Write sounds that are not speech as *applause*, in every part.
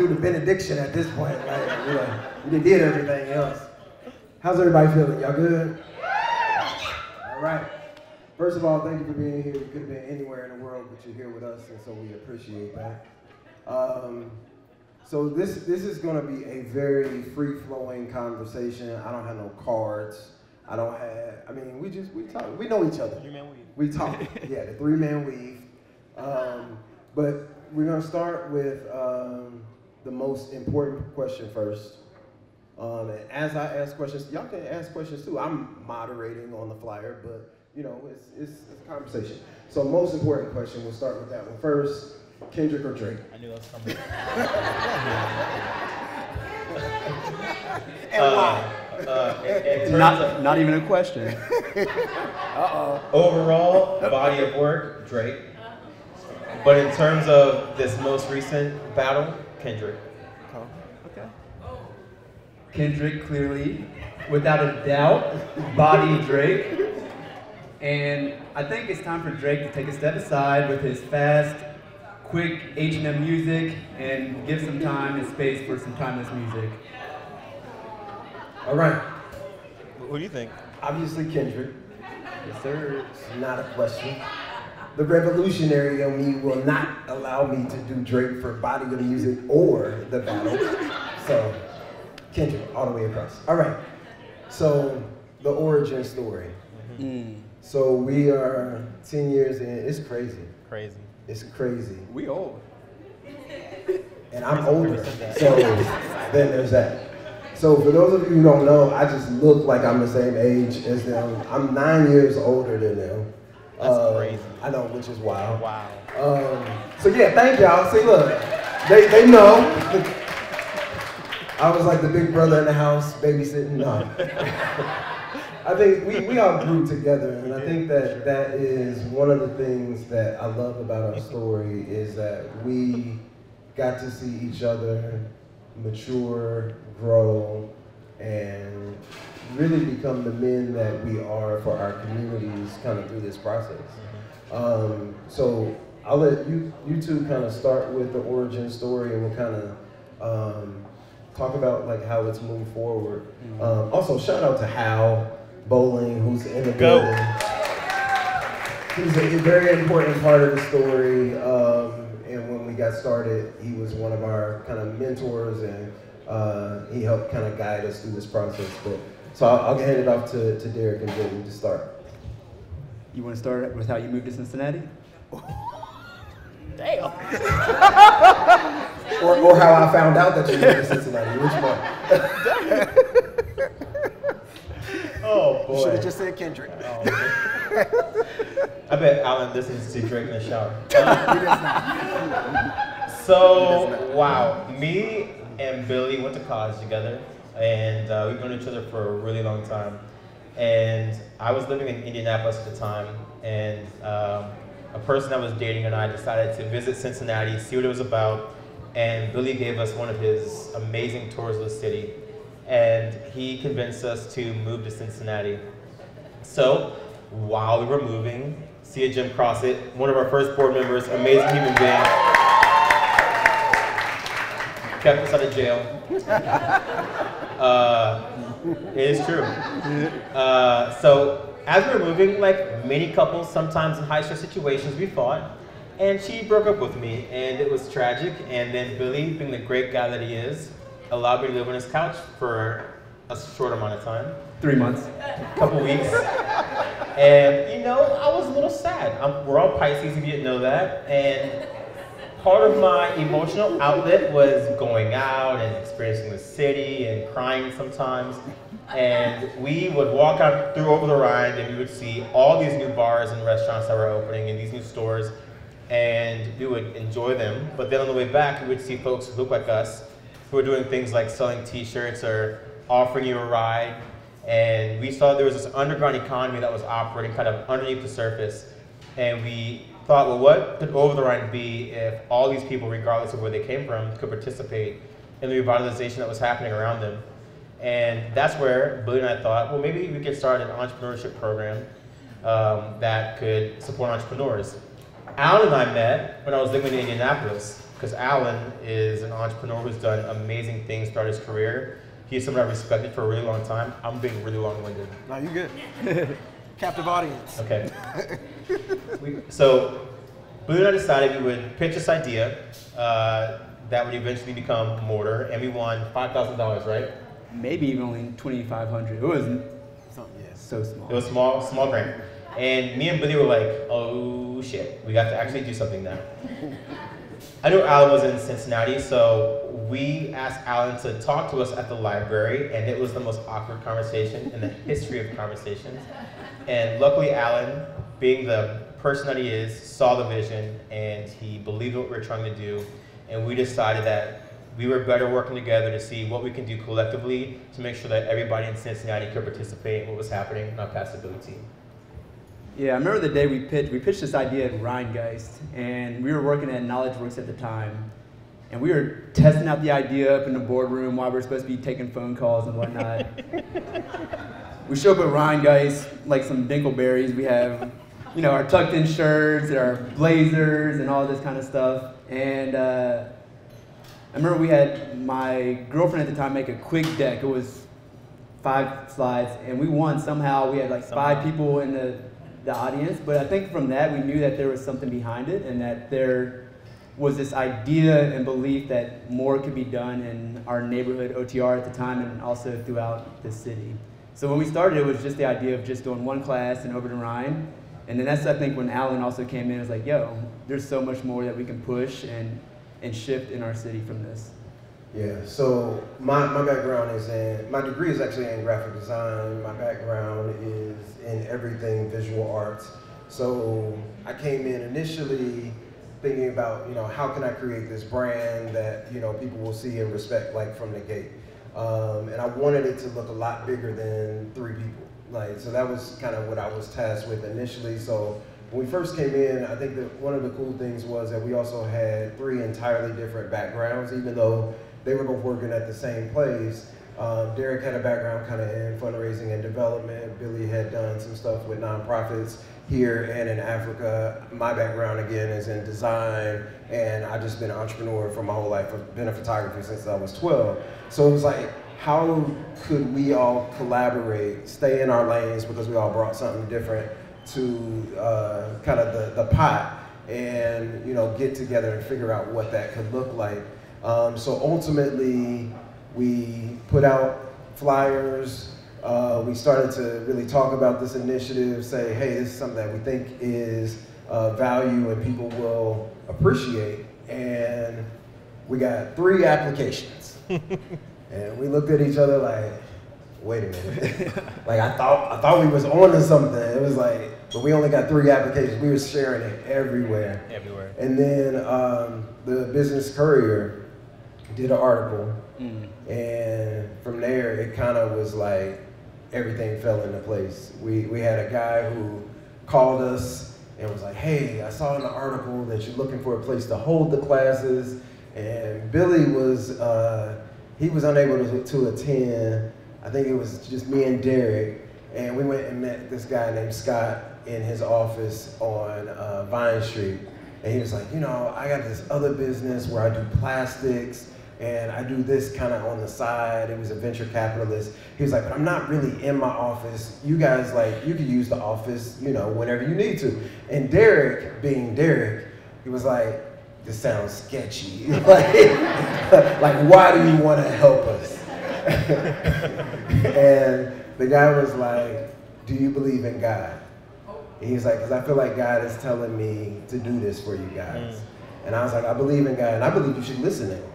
do the benediction at this point. Like you know, we did everything else. How's everybody feeling? Y'all good? All right. First of all, thank you for being here. You could have been anywhere in the world, but you're here with us, and so we appreciate that. Um, so this this is going to be a very free flowing conversation. I don't have no cards. I don't have. I mean, we just we talk. We know each other. Three man weave. We talk. *laughs* yeah, the three man weave. Um, but we're gonna start with um, the most important question first. Um, and as I ask questions, y'all can ask questions too. I'm moderating on the flyer, but you know, it's, it's, it's a conversation. So most important question, we'll start with that one first. Kendrick or Drake? I knew that was coming. *laughs* and Uh, why? Uh, in, in Not, of not even a question. *laughs* Uh-oh. overall body of work, Drake. But in terms of this most recent battle, Kendrick. Okay. Kendrick clearly, without a doubt, body Drake. And I think it's time for Drake to take a step aside with his fast, quick H&M music and give some time and space for some timeless music. All right. What do you think? Obviously Kendrick. Yes, sir. It's not a question. The revolutionary in me will not allow me to do Drake for body of music or the battle. So, Kendrick, all the way across. All right. So, the origin story. Mm. So we are 10 years in. It's crazy. Crazy. It's crazy. We old. And I'm older. So then there's that. So for those of you who don't know, I just look like I'm the same age as them. I'm nine years older than them. That's crazy. I know, which is wild. Wow. Um, so yeah, thank y'all. See, look, they, they know. I was like the big brother in the house babysitting. No. *laughs* I think we, we all grew together, and I think that that is one of the things that I love about our *laughs* story is that we got to see each other mature, grow, and really become the men that we are for our communities kind of through this process. Um, so I'll let you you two kind of start with the origin story, and we'll kind of um, talk about like how it's moved forward. Um, also, shout out to Hal Bowling, who's in the Go. building. He's a, a very important part of the story. Um, and when we got started, he was one of our kind of mentors, and uh, he helped kind of guide us through this process. But so I'll, I'll hand it off to, to Derrick and Jimmy to start. You want to start with how you moved to Cincinnati? Damn. *laughs* Or, or how I found out that you moved to Cincinnati. Which one? *laughs* Oh boy. Should have just said Kendrick. Oh, I bet Allen listens to Drake in the shower. *laughs* He. So wow, me and Billy went to college together, and uh, we've known each other for a really long time. And I was living in Indianapolis at the time, and um, a person I was dating and I decided to visit Cincinnati, see what it was about. And Billy gave us one of his amazing tours of the city, and he convinced us to move to Cincinnati. So while we were moving, see a Jim Crossett, one of our first board members, amazing human being kept us out of jail. *laughs* Uh, it is true. Uh, so as we were moving, like many couples, sometimes in high stress situations, we fought. And she broke up with me, and it was tragic. And then Billy, being the great guy that he is, allowed me to live on his couch for a short amount of time, Three months. a couple weeks. And you know, I was a little sad. I'm, we're all Pisces, if you didn't know that. And part of my emotional outlet was going out and experiencing the city and crying sometimes. And we would walk out through over the Rhine and we would see all these new bars and restaurants that were opening and these new stores. And we would enjoy them. But then on the way back, we would see folks who look like us who were doing things like selling t-shirts or offering you a ride. And we saw there was this underground economy that was operating kind of underneath the surface. And we thought, well, what could Over the Rhine be if all these people, regardless of where they came from, could participate in the revitalization that was happening around them? And that's where Billy and I thought, well, maybe we could start an entrepreneurship program um, that could support entrepreneurs. Allen and I met when I was living in Indianapolis because Allen is an entrepreneur who's done amazing things throughout his career. He's someone I've respected for a really long time. I'm being really long-winded. No, you good. *laughs* Captive audience. Okay. we, so, Blue and I decided we would pitch this idea uh, that would eventually become Mortar, and we won five thousand dollars, right? Maybe even only 2,500. It was Something, yes. so small. It was small, small grant. And me and Billy were like, oh shit, we got to actually do something now. I knew Allen was in Cincinnati, so we asked Allen to talk to us at the library, and it was the most awkward conversation in the history of conversations. And luckily, Allen, being the person that he is, saw the vision, and he believed what we were trying to do, and we decided that we were better working together to see what we can do collectively to make sure that everybody in Cincinnati could participate in what was happening in our passability. Yeah, I remember the day we pitched. We pitched this idea at Rheingeist, and we were working at KnowledgeWorks at the time, and we were testing out the idea up in the boardroom while we were supposed to be taking phone calls and whatnot. *laughs* we show up at Rheingeist like some dinkleberries. We have, you know, our tucked-in shirts, and our blazers, and all this kind of stuff. And uh, I remember we had my girlfriend at the time make a quick deck. It was five slides, and we won somehow. We had like five people in the, the audience, but I think from that we knew that there was something behind it, and that there was this idea and belief that more could be done in our neighborhood OTR at the time, and also throughout the city. So when we started, it was just the idea of just doing one class in Over the Rhine. And then that's, I think, when Allen also came in, it was like, yo, there's so much more that we can push and, and shift in our city from this. Yeah, so my, my background is in, my degree is actually in graphic design. My background is in everything visual arts. So I came in initially thinking about, you know, how can I create this brand that, you know, people will see and respect like from the gate. Um, and I wanted it to look a lot bigger than three people. Like, so that was kind of what I was tasked with initially. So when we first came in, I think that one of the cool things was that we also had three entirely different backgrounds, even though they were both working at the same place. Um, Derrick had a background kind of in fundraising and development. Billy had done some stuff with nonprofits here and in Africa. My background again is in design, and I've just been an entrepreneur for my whole life. I've been a photographer since I was 12. So it was like, how could we all collaborate, stay in our lanes because we all brought something different to uh, kind of the, the pot and you know get together and figure out what that could look like. Um, so ultimately, we put out flyers. Uh, we started to really talk about this initiative, say, hey, this is something that we think is uh, value and people will appreciate. And we got three applications. *laughs* and we looked at each other like, wait a minute. *laughs* like I thought I thought we was on to something. It was like, but we only got three applications. We were sharing it everywhere. Everywhere. And then um, the Business Courier did an article, and from there it kind of was like everything fell into place. We we had a guy who called us and was like, "Hey, I saw in the article that you're looking for a place to hold the classes," and Billy was uh, he was unable to, to attend. I think it was just me and Derrick, and we went and met this guy named Scott in his office on uh, Vine Street. And he was like, you know, I got this other business where I do plastics and I do this kind of on the side. It was a venture capitalist. He was like, but I'm not really in my office. You guys, like, you could use the office, you know, whenever you need to. And Derrick, being Derrick, he was like, this sounds sketchy. *laughs* like, *laughs* like, why do you want to help us? *laughs* and the guy was like, do you believe in God? And he's like, because I feel like God is telling me to do this for you guys. Mm. And I was like, I believe in God, and I believe you should listen to him.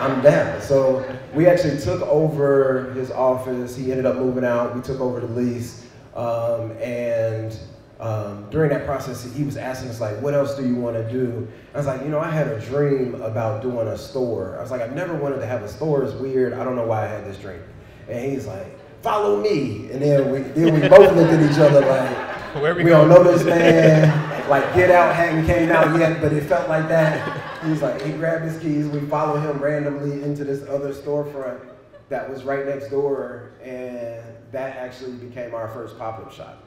I'm down. So we actually took over his office. He ended up moving out. We took over the lease. Um, and um, during that process, he was asking us, like, what else do you want to do? I was like, you know, I had a dream about doing a store. I was like, I've never wanted to have a store. It's weird. I don't know why I had this dream. And he's like, follow me. And then we, then we both looked at each other like, Where we we don't know this man. Like Get Out hadn't came out yet, but it felt like that. He was like, he grabbed his keys. We followed him randomly into this other storefront that was right next door, and that actually became our first pop-up shop.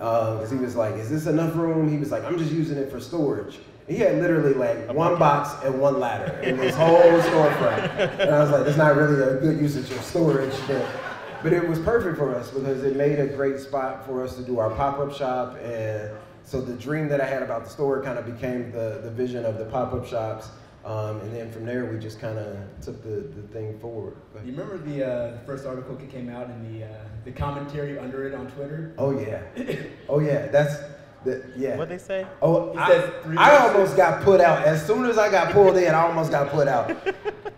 Uh, because he was like, "Is this enough room?" He was like, "I'm just using it for storage." He had literally like one box and one ladder in this whole storefront, and I was like, "That's not really a good usage of storage," but but it was perfect for us because it made a great spot for us to do our pop-up shop and so the dream that I had about the store kind of became the, the vision of the pop-up shops. Um, and then from there, we just kind of took the, the thing forward. But, You remember the, uh, the first article that came out and the, uh, the commentary under it on Twitter? oh yeah, *coughs* oh yeah, that's the yeah. What they say? Oh, It I, three I almost got put out. As soon as I got pulled in, I almost got put out.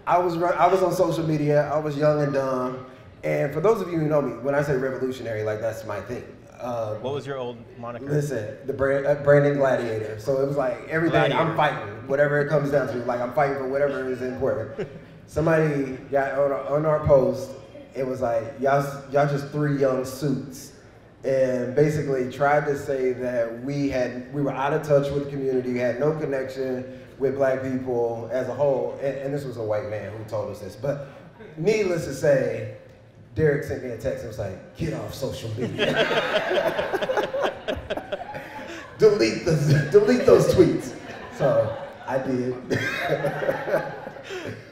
I was run, I was on social media. I was young and dumb. And for those of you who know me, when I say revolutionary, like that's my thing. Uh, What was your old moniker? Listen, the brand, uh, Brandon Gladiator. So it was like everything I'm fighting, whatever it comes down to. Like I'm fighting for whatever is important. *laughs* Somebody got on our, on our post. It was like y'all y'all just three young suits, and basically tried to say that we had we were out of touch with the community, had no connection with black people as a whole. And, and this was a white man who told us this. But needless to say, Derrick sent me a text and was like, "Get off social media." *laughs* delete the *laughs* delete those tweets. So I did. *laughs*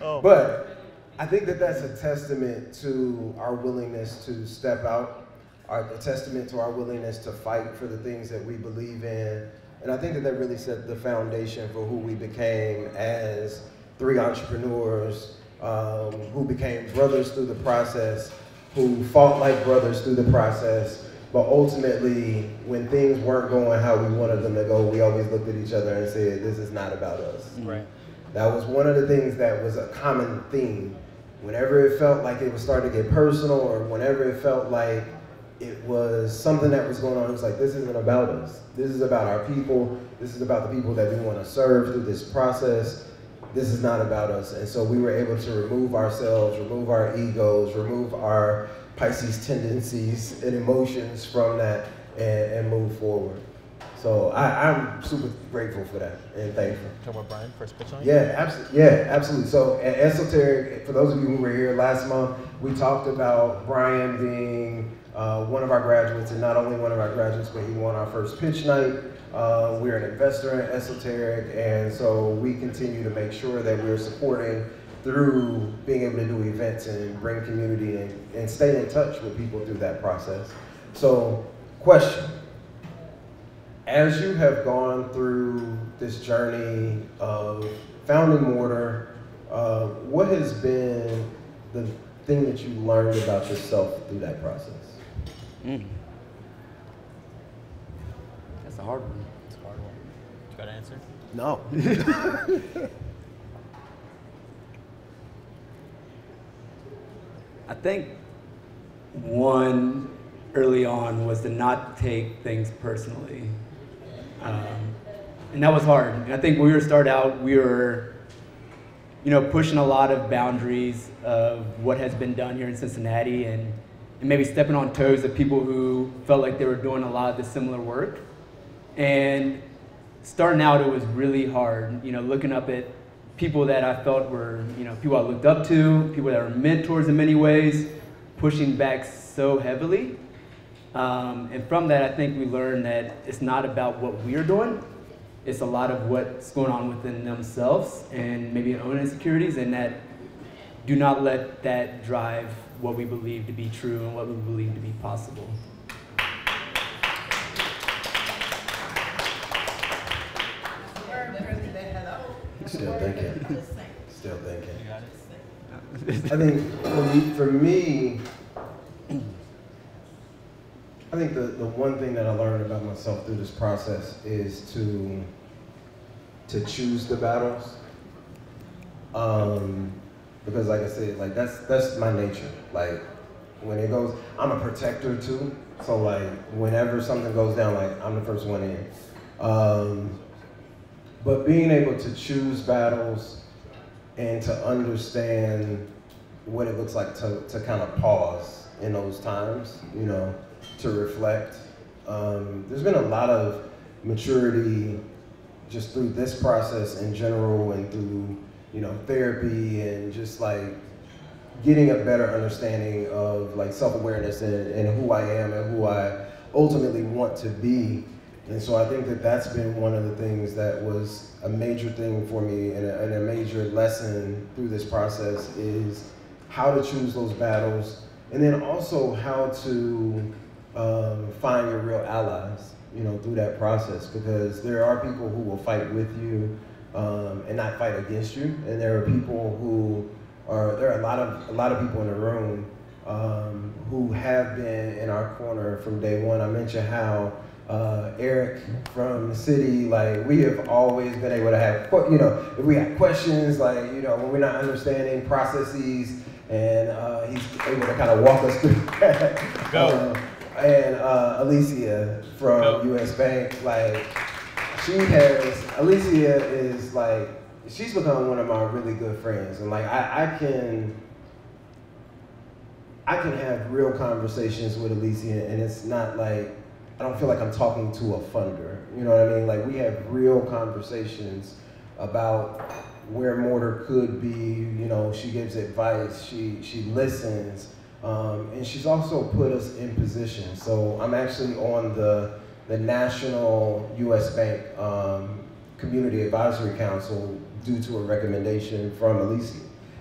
Oh. But I think that that's a testament to our willingness to step out, our, a testament to our willingness to fight for the things that we believe in. And I think that that really set the foundation for who we became as three entrepreneurs um, who became brothers through the process, who fought like brothers through the process. But ultimately, when things weren't going how we wanted them to go, we always looked at each other and said, This is not about us. Right. That was one of the things that was a common theme. Whenever it felt like it was starting to get personal, or whenever it felt like it was something that was going on, it was like, this isn't about us. This is about our people. This is about the people that we want to serve through this process. This is not about us. And so we were able to remove ourselves, remove our egos, remove our Pisces tendencies and emotions from that and, and move forward. So I, I'm super grateful for that and thankful. Talk about Brian first pitch on. Yeah, absolutely. Yeah, absolutely. So at Esoteric, for those of you who were here last month, we talked about Brian being uh, one of our graduates, and not only one of our graduates, but he won our first pitch night. Uh, we're an investor in Esoteric, and so we continue to make sure that we're supporting through being able to do events and bring community and, and stay in touch with people through that process. So, question as you have gone through this journey of founding Mortar, uh, what has been the thing that you learned about yourself through that process? Mm. That's a hard one. It's a hard one. You got an answer? No. *laughs* I think one early on was to not take things personally. Um, and that was hard. And I think when we were start out, we were, you know, pushing a lot of boundaries of what has been done here in Cincinnati and, and maybe stepping on toes of people who felt like they were doing a lot of the similar work. And starting out, it was really hard, you know, looking up at people that I felt were, you know, people I looked up to, people that were mentors in many ways, pushing back so heavily. Um, and from that, I think we learned that it's not about what we're doing. It's a lot of what's going on within themselves and maybe own insecurities, and that do not let that drive what we believe to be true and what we believe to be possible. Still thinking. Still thinking. You got it. I think for me, for me, I think the, the one thing that I learned about myself through this process is to to choose the battles. Um, because like I said, like that's that's my nature. Like when it goes, I'm a protector too. So like whenever something goes down, like I'm the first one in. Um, but being able to choose battles and to understand what it looks like to, to kind of pause in those times, you know, to reflect. Um, there's been a lot of maturity just through this process in general and through, you know, therapy and just like getting a better understanding of like self-awareness and, and who I am and who I ultimately want to be. And so I think that that's been one of the things that was a major thing for me and a, and a major lesson through this process is how to choose those battles and then also how to um, find your real allies, you know, through that process because there are people who will fight with you um, and not fight against you, and there are people who are there are a lot of a lot of people in the room um, who have been in our corner from day one. I mentioned how uh, Eric from the city, like we have always been able to have, you know, if we have questions, like you know, when we're not understanding processes, and uh, he's able to kind of walk us through *laughs* that. Go. Uh, and uh, Alicia from Go. US Bank, like she has, Alicia is like, she's become one of my really good friends, and like I, I can. I can have real conversations with Alicia, and it's not like I don't feel like I'm talking to a funder. You know what I mean? Like we have real conversations about where mortar could be. You know, she gives advice. She she listens, um, and she's also put us in position. So I'm actually on the the national U.S. Bank um, Community Advisory Council due to a recommendation from Alicia,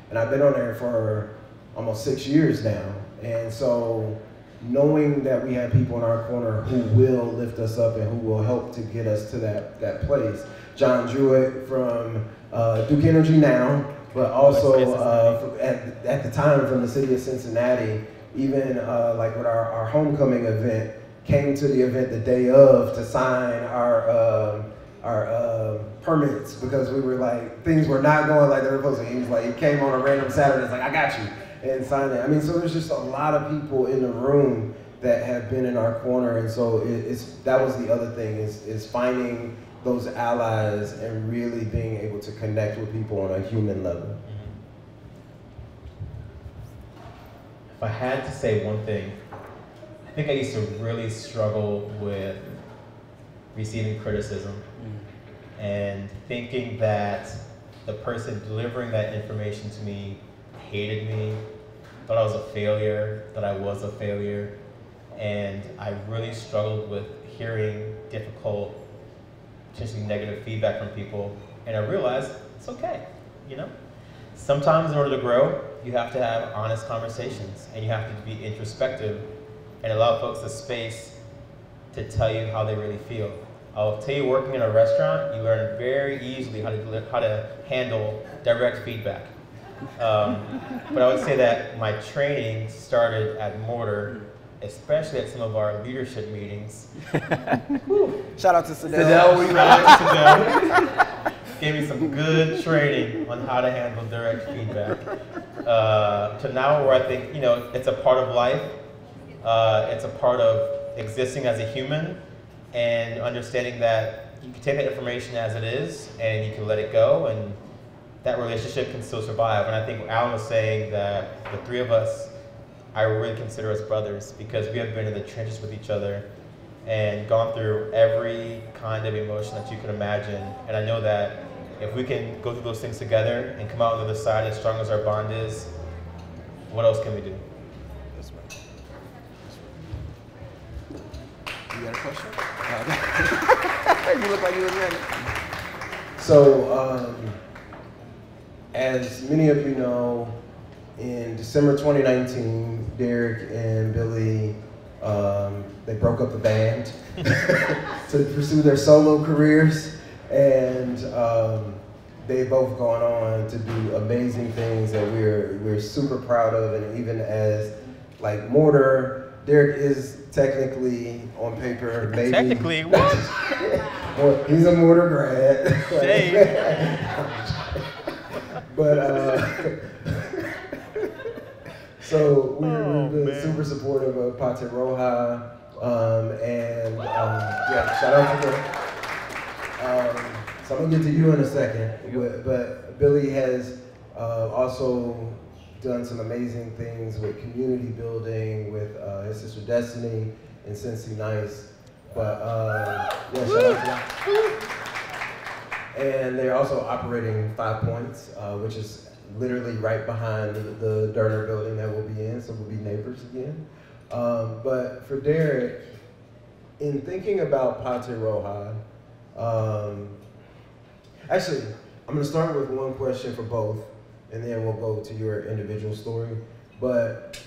and I've been on there for almost six years now, and so knowing that we have people in our corner who will lift us up and who will help to get us to that, that place. John Jewett from uh, Duke Energy now, but also uh, at, at the time from the city of Cincinnati, even uh, like with our, our homecoming event, came to the event the day of to sign our um our uh, permits because we were like things were not going like they were supposed to. He was like he came on a random Saturday, it's like I got you and signed it. I mean, so there's just a lot of people in the room that have been in our corner, and so it, it's that was the other thing is is finding those allies and really being able to connect with people on a human level. If I had to say one thing, think I used to really struggle with receiving criticism and thinking that the person delivering that information to me hated me, thought I was a failure, that I was a failure, and I really struggled with hearing difficult, potentially negative feedback from people, and I realized it's okay, you know? Sometimes in order to grow, you have to have honest conversations, and you have to be introspective and allow folks the space to tell you how they really feel. I'll tell you, working in a restaurant, you learn very easily how to how to handle direct feedback. Um, but I would say that my training started at Mortar, especially at some of our leadership meetings. *laughs* Shout out to Sadell. Fidel, we Alex gave me some good training on how to handle direct feedback. Uh, to now where I think, you know, it's a part of life. Uh, it's a part of existing as a human and understanding that you can take that information as it is and you can let it go and that relationship can still survive. And I think Allen was saying that the three of us, I really consider us brothers because we have been in the trenches with each other and gone through every kind of emotion that you can imagine. And I know that if we can go through those things together and come out on the other side as strong as our bond is, what else can we do? This way. You got a question? Uh, *laughs* you look like you was ready. So, um, as many of you know, in December 2019, Derrick and Billy, um, they broke up the band *laughs* to pursue their solo careers, and um, they've both gone on to do amazing things that we're we're super proud of, and even as like Mortar, Derrick is technically on paper maybe Technically, *laughs* what? well, he's a mortar grad. *laughs* But uh, *laughs* so we, Oh, we've been man. super supportive of Pata Roja. Um, and um, yeah, shout out to them. Um, so I'm gonna get to you in a second, but, but Billy has uh, also done some amazing things with community building with uh, his sister Destiny and Cincy Nice. But uh, yeah, shout out to them. And they're also operating Five Points, uh, which is literally right behind the, the Derner building that we'll be in, so we'll be neighbors again. Um, but for Derrick, in thinking about Pata Roja, um, actually, I'm going to start with one question for both, and then we'll go to your individual story. But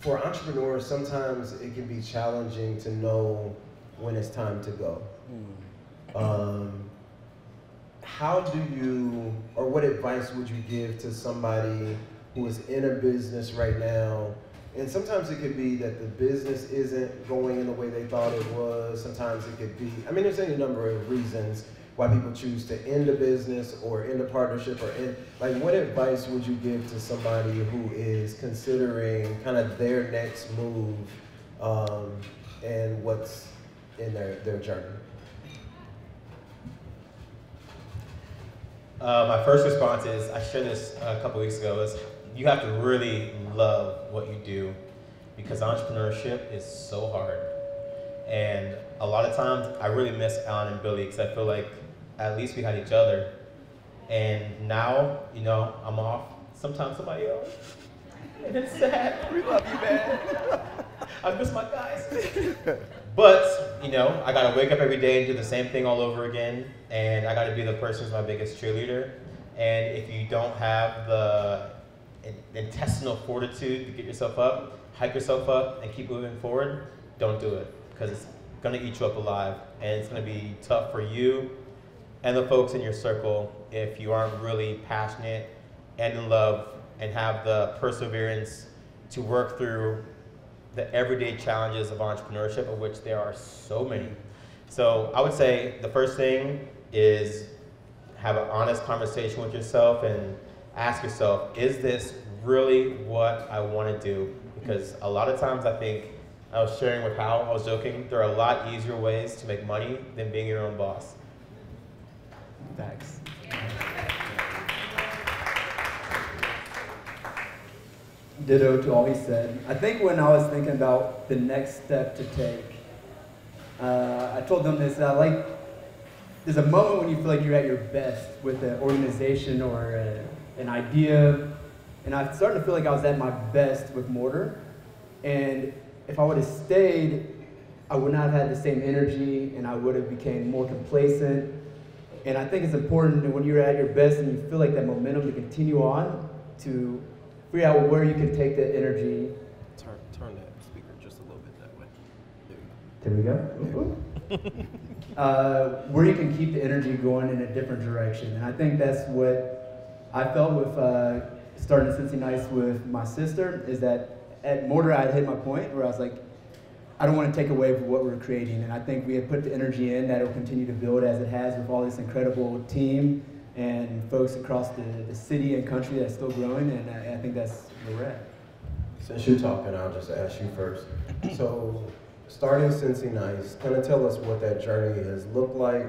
for entrepreneurs, sometimes it can be challenging to know when it's time to go. Um, how do you, or what advice would you give to somebody who is in a business right now? And sometimes it could be that the business isn't going in the way they thought it was. Sometimes it could be, I mean, there's any number of reasons why people choose to end a business or end a partnership or end, like what advice would you give to somebody who is considering kind of their next move um, and what's in their, their journey? Uh, my first response is I shared this a couple weeks ago. Is you have to really love what you do because entrepreneurship is so hard. And a lot of times I really miss Allen and Billy because I feel like at least we had each other. And now, you know, I'm off. Sometimes somebody else. And it's sad. We love you, man. *laughs* I miss my guys. *laughs* but, you know, I gotta wake up every day and do the same thing all over again. And I gotta be the person who's my biggest cheerleader. And if you don't have the intestinal fortitude to get yourself up, hype yourself up, and keep moving forward, don't do it. Because it's gonna eat you up alive. And it's gonna be tough for you and the folks in your circle if you aren't really passionate and in love and have the perseverance to work through the everyday challenges of entrepreneurship, of which there are so many. So I would say the first thing is have an honest conversation with yourself and ask yourself, is this really what I want to do? Because a lot of times I think I was sharing with Hal, I was joking, there are a lot easier ways to make money than being your own boss. Thanks. Ditto to all he said. I think when I was thinking about the next step to take, uh, I told them this. I like there's a moment when you feel like you're at your best with an organization or a, an idea, and I started to feel like I was at my best with Mortar. And if I would have stayed, I would not have had the same energy, and I would have became more complacent. And I think it's important that when you're at your best and you feel like that momentum to continue on, to figure out where you can take that energy. Turn, turn that speaker just a little bit that way. There we go. *laughs* uh, where you can keep the energy going in a different direction. And I think that's what I felt with uh, starting Cincy Nice with my sister, is that at Mortar I had hit my point where I was like, I don't want to take away from what we're creating. And I think we have put the energy in that will continue to build as it has with all this incredible team and folks across the, the city and country that's still growing. And I, I think that's where we're at. Since you're talking, I'll just ask you first. So, starting Cincy Nice, kind of tell us what that journey has looked like.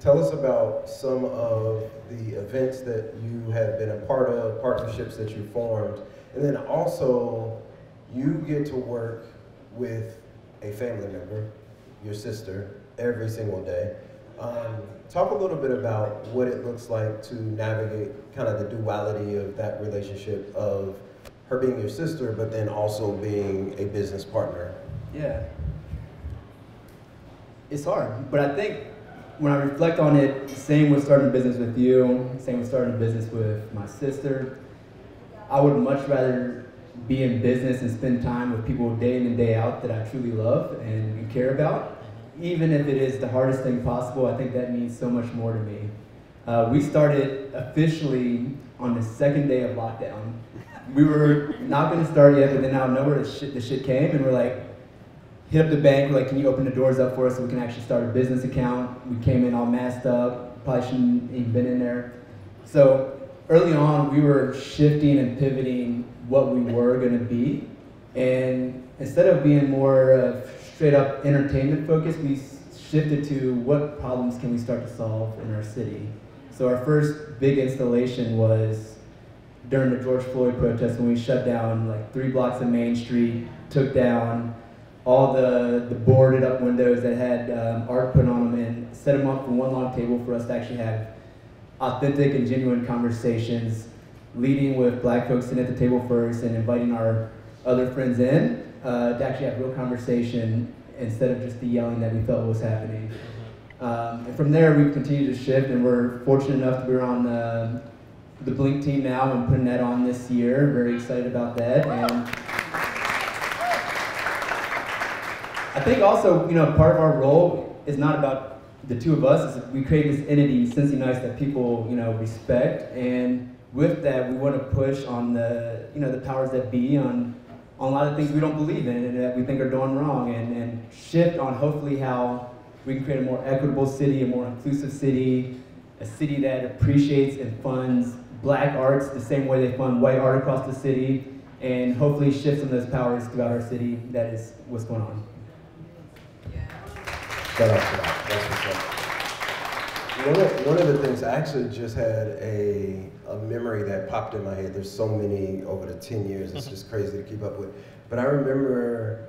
Tell us about some of the events that you have been a part of, partnerships that you formed, and then also you get to work with a family member, your sister, every single day. Um, talk a little bit about what it looks like to navigate kind of the duality of that relationship of her being your sister, but then also being a business partner. Yeah. It's hard, but I think when I reflect on it, same with starting a business with you, same with starting a business with my sister, I would much rather be in business and spend time with people day in and day out that I truly love and care about. Even if it is the hardest thing possible, I think that means so much more to me. Uh, we started officially on the second day of lockdown. We were not going to start yet, but then out of nowhere, the shit, the shit came, and we're like, hit up the bank, we're like, can you open the doors up for us so we can actually start a business account? We came in all masked up, probably shouldn't even been in there. So early on, we were shifting and pivoting what we were going to be. And instead of being more uh, straight up entertainment focused, we shifted to what problems can we start to solve in our city. So our first big installation was during the George Floyd protest when we shut down like three blocks of Main Street, took down all the, the boarded up windows that had um, art put on them and set them up for one long table for us to actually have authentic and genuine conversations, leading with black folks sitting at the table first and inviting our other friends in uh, to actually have real conversation instead of just the yelling that we felt was happening. Um, and from there, we've continued to shift, and we're fortunate enough that we're on the, the Blink team now and putting that on this year. Very excited about that. And I think also, you know, part of our role is not about the two of us. We create this entity, Cincy Nice, that people, you know, respect. And with that, we want to push on the, you know, the powers that be on on a lot of things we don't believe in and that we think are doing wrong, and, and shift on hopefully how we can create a more equitable city, a more inclusive city, a city that appreciates and funds black arts the same way they fund white art across the city, and hopefully shift some of those powers throughout our city. That is what's going on. Shout out to that. That's what's up. One of, one of the things, I actually just had a, a memory that popped in my head. There's so many over the 10 years, it's just crazy to keep up with. But I remember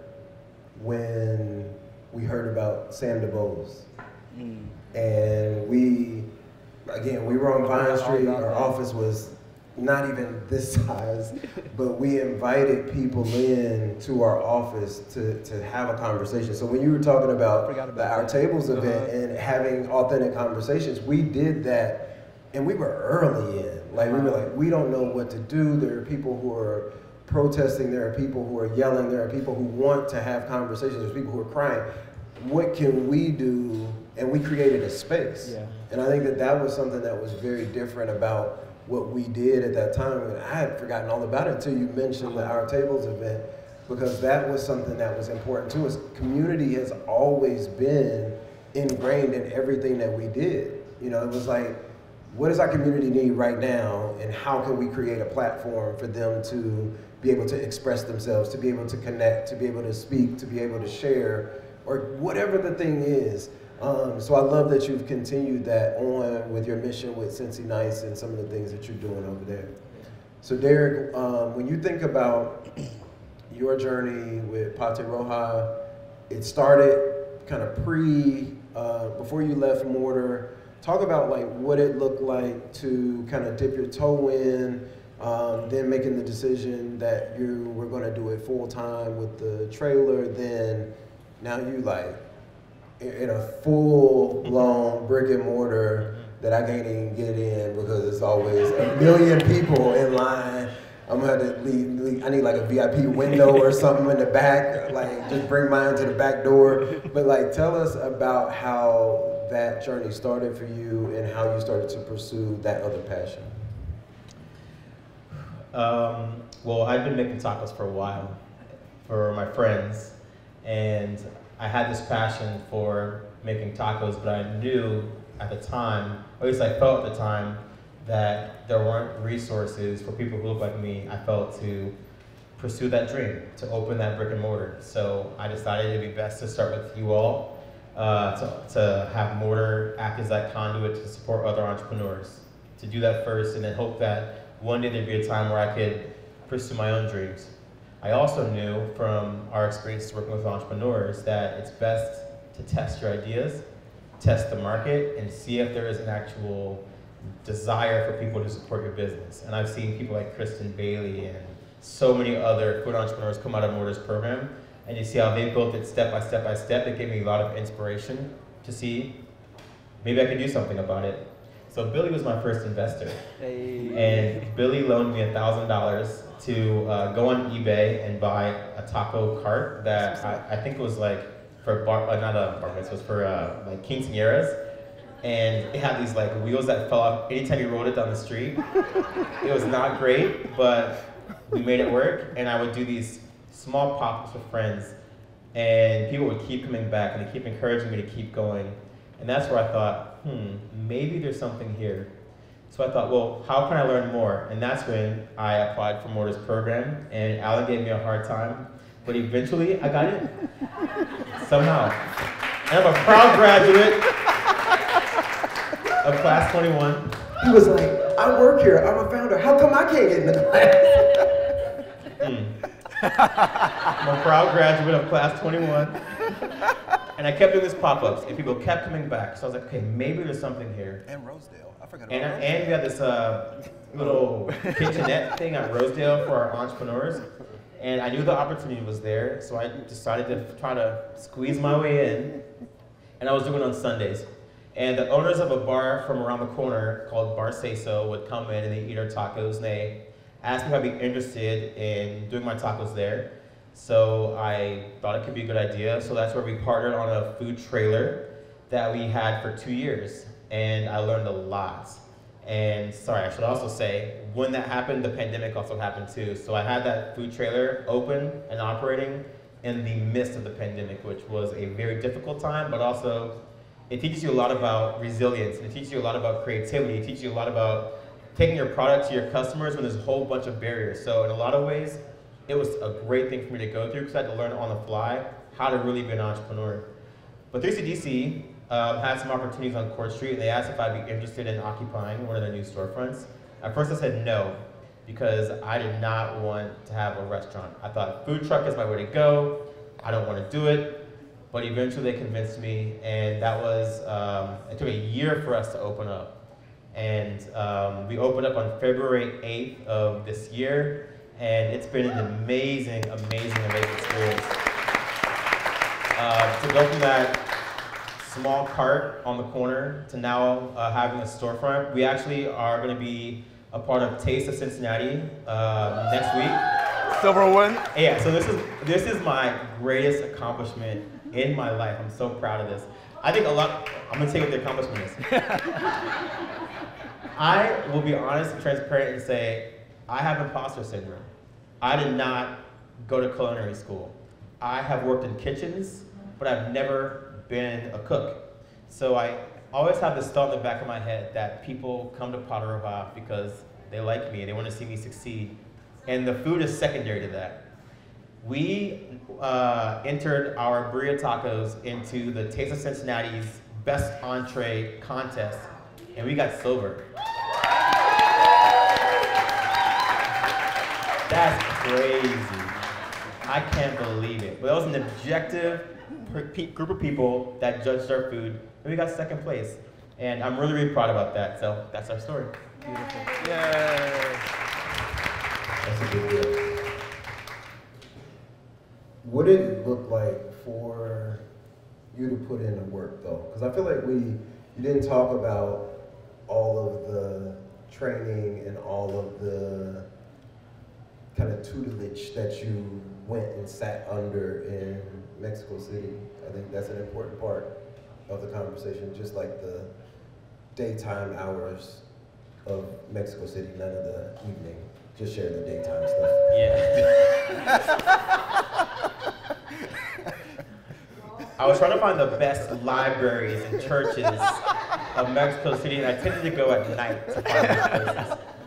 when we heard about Sam DuBose. Mm. And we, again, we were on Vine Street. Our office was not even this *laughs* size, but we invited people in to our office to, to have a conversation. So when you were talking about, about the Our. Tables event Uh-huh. and having authentic conversations, we did that and we were early in. Like we were like, we don't know what to do. There are people who are protesting, there are people who are yelling, there are people who want to have conversations, there's people who are crying. What can we do? And we created a space. Yeah. And I think that that was something that was very different about what we did at that time. And I had forgotten all about it until you mentioned the Our Tables event, because that was something that was important to us. Community has always been ingrained in everything that we did. You know, it was like, what does our community need right now, and how can we create a platform for them to be able to express themselves, to be able to connect, to be able to speak, to be able to share, or whatever the thing is. Um, so I love that you've continued that on with your mission with Cincy Nice and some of the things that you're doing over there. So Derrick, um, when you think about your journey with Pata Roja, it started kind of pre, uh, before you left Mortar. Talk about like what it looked like to kind of dip your toe in, um, then making the decision that you were going to do it full time with the trailer. Then now you like in- a full blown brick and mortar that I can't even get in because it's always a million people in line. I'm gonna have to leave, leave- I need like a VIP window or something in the back, like just bring mine to the back door. But like, tell us about how that journey started for you and how you started to pursue that other passion. Um, well, I've been making tacos for a while for my friends, and I had this passion for making tacos, but I knew at the time, or at least I felt at the time, that there weren't resources for people who look like me. I felt to pursue that dream, to open that brick and mortar. So I decided it'd be best to start with you all, uh, to, to have Mortar act as that conduit to support other entrepreneurs. To do that first, and then hope that one day there'd be a time where I could pursue my own dreams. I also knew from our experience working with entrepreneurs that it's best to test your ideas, test the market, and see if there is an actual desire for people to support your business. And I've seen people like Kristen Bailey and so many other food entrepreneurs come out of Mortar's program, and you see how they built it step by step by step. It gave me a lot of inspiration to see maybe I could do something about it. So Billy was my first investor. Hey. And Billy loaned me a thousand dollars to uh, go on eBay and buy a taco cart that I, I think was like for bar, uh, not a bar it was for uh, like quinceañeras. And it had these like wheels that fell off anytime you rolled it down the street. it was not great, but we made it work. And I would do these small pop-ups with friends, and people would keep coming back and they keep encouraging me to keep going. And that's where I thought, hmm, maybe there's something here. So I thought, well, how can I learn more? And that's when I applied for Mortar's program, and Allen gave me a hard time, but eventually I got in. *laughs* Somehow. And I'm a proud graduate of class 21. He was like, I work here, I'm a founder. How come I can't get in the class? I'm a proud graduate of class 21. And I kept doing these pop-ups, and people kept coming back. So I was like, okay, maybe there's something here. And Rosedale. I forgot about And, Rosedale. and we had this uh, little *laughs* kitchenette thing at Rosedale for our entrepreneurs. And I knew the opportunity was there, so I decided to try to squeeze my way in. And I was doing it on Sundays. And the owners of a bar from around the corner called Bar Say So would come in and they eat our tacos. And they asked me if I'd be interested in doing my tacos there. So I thought it could be a good idea. So that's where we partnered on a food trailer that we had for two years. And I learned a lot. And sorry, I should also say, when that happened, the pandemic also happened too. So I had that food trailer open and operating in the midst of the pandemic, which was a very difficult time, but also it teaches you a lot about resilience. It teaches you a lot about creativity. It teaches you a lot about taking your product to your customers when there's a whole bunch of barriers. So in a lot of ways, it was a great thing for me to go through because I had to learn on the fly how to really be an entrepreneur. But 3CDC um, had some opportunities on Court Street, and they asked if I'd be interested in occupying one of their new storefronts. At first, I said no, because I did not want to have a restaurant. I thought food truck is my way to go. I don't want to do it. But eventually, they convinced me, and that was um, it took a year for us to open up. And um, we opened up on February 8th of this year, and it's been an amazing, amazing, amazing experience. Uh, to go from that small cart on the corner to now uh, having a storefront. We actually are going to be a part of Taste of Cincinnati uh, next week. Silver one. Yeah, so this is this is my greatest accomplishment in my life. I'm so proud of this. I think a lot. I'm gonna tell you what the accomplishment is. *laughs* I will be honest and transparent and say I have imposter syndrome. I did not go to culinary school. I have worked in kitchens, but I've never been a cook. So I always have this thought in the back of my head that people come to Pata Roja because they like me and they want to see me succeed. And the food is secondary to that. We uh, entered our burrito tacos into the Taste of Cincinnati's best entree contest, and we got silver. That's crazy. I can't believe it. But that was an objective group of people that judged our food, and we got second place. And I'm really, really proud about that. So that's our story. Beautiful. Yay. That's a good deal. What did it look like for you to put in the work though? Because I feel like we, you didn't talk about all of the training and all of the kind of tutelage that you went and sat under in Mexico City. I think that's an important part of the conversation, just like the daytime hours of Mexico City, none of the evening. Just share the daytime stuff. Yeah. *laughs* I was trying to find the best libraries and churches of Mexico City, and I tended to go at night to find those places.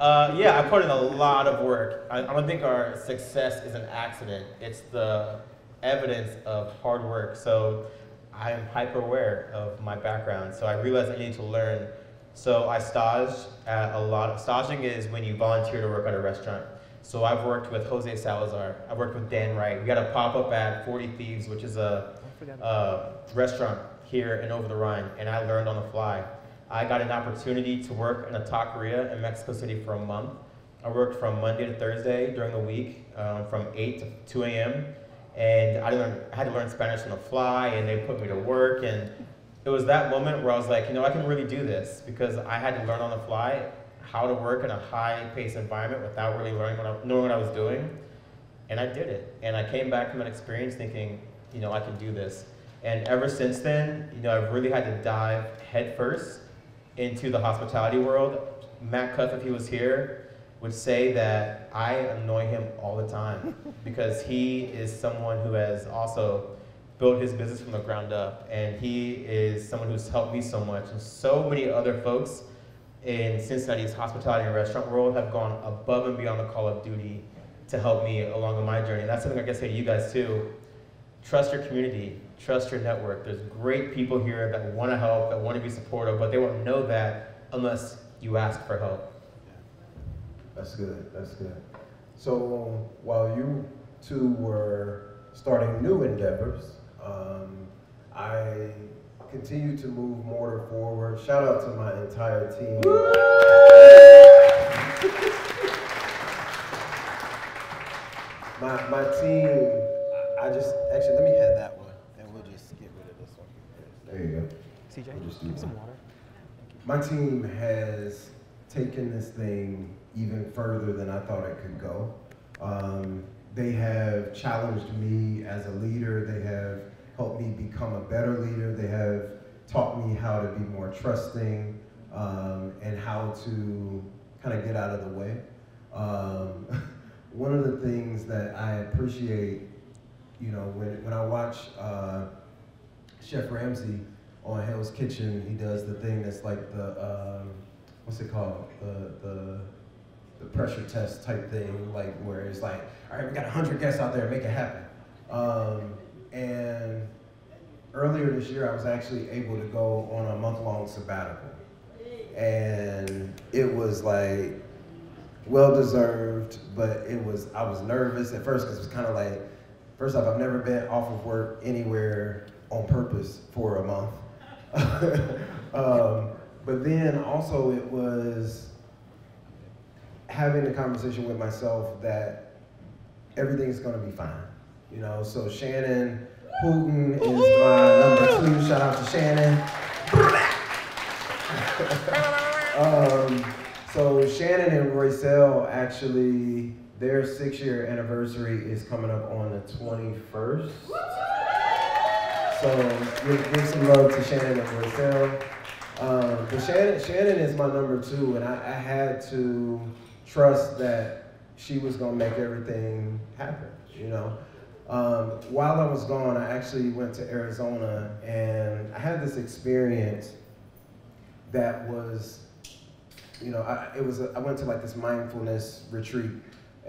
Uh, yeah, I put in a lot of work. I, I don't think our success is an accident. It's the evidence of hard work. So I am hyper aware of my background. So I realized I need to learn. So I staged at a lot. Of, staging is when you volunteer to work at a restaurant. So I've worked with Jose Salazar. I've worked with Dan Wright. We got a pop up at 40 Thieves, which is a, a restaurant here in Over the Rhine, and I learned on the fly. I got an opportunity to work in a taqueria in Mexico City for a month. I worked from Monday to Thursday during the week, um, from 8 to 2 a.m and I, learned, I had to learn Spanish on the fly, and they put me to work, and it was that moment where I was like, you know, I can really do this because I had to learn on the fly how to work in a high-paced environment without really learning what I, knowing what I was doing, and I did it. And I came back from that experience thinking, you know, I can do this. And ever since then, you know, I've really had to dive headfirst into the hospitality world. Matt Cuff, if he was here, would say that I annoy him all the time *laughs* because he is someone who has also built his business from the ground up and he is someone who's helped me so much and so many other folks in Cincinnati's hospitality and restaurant world have gone above and beyond the call of duty to help me along on my journey. And that's something I can say to you guys too. Trust your community, trust your network. There's great people here that want to help, that want to be supportive, but they won't know that unless you ask for help. That's good. That's good. So while you two were starting new endeavors, um, I continue to move Mortar forward. Shout out to my entire team. my, my team, I just, actually, let me have that one, and we'll just get rid of this one. There you go. CJ, We'll just give me some water. My team has taken this thing even further than I thought it could go. Um, they have challenged me as a leader. They have helped me become a better leader. They have taught me how to be more trusting um, and how to kind of get out of the way. Um, *laughs* one of the things that I appreciate, you know, when, when I watch uh, Chef Ramsay on Hell's Kitchen, he does the thing that's like the um, what's it called? The the the pressure test type thing, like where it's like, all right, we got hundred guests out there, make it happen. Um, and earlier this year, I was actually able to go on a month long sabbatical, and it was like well deserved, but it was I was nervous at first because it was kind of like, first off, I've never been off of work anywhere on purpose for a month. *laughs* um, but then also it was having a conversation with myself that everything's gonna be fine. You know, so Shannon Hooten is my number two. Shout out to Shannon. *laughs* um, so Shannon and Roycell actually, their six-year anniversary is coming up on the 21st. So give, give some love to Shannon and Roycell. Um, but Shannon, Shannon is my number two, and I, I had to trust that she was gonna make everything happen. You know, um, while I was gone, I actually went to Arizona, and I had this experience that was, you know, I, it was a, I went to like this mindfulness retreat,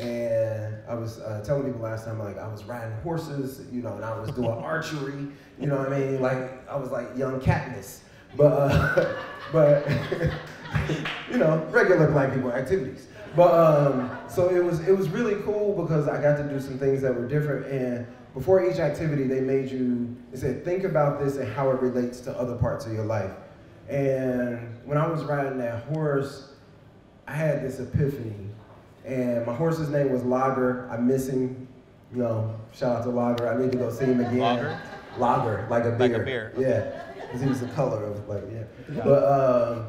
and I was uh, telling people last time like I was riding horses, you know, and I was doing *laughs* archery, you know what I mean? Like I was like young Katniss, but uh, *laughs* but *laughs* you know, regular black people activities. But um, so it was it was really cool because I got to do some things that were different. And before each activity, they made you they said think about this and how it relates to other parts of your life. And when I was riding that horse, I had this epiphany. And my horse's name was Lager. I miss him. You know, shout out to Lager. I need to go see him again. Lager? Lager, like a beer. Like a beer. Yeah, because he was the color of like yeah. But um,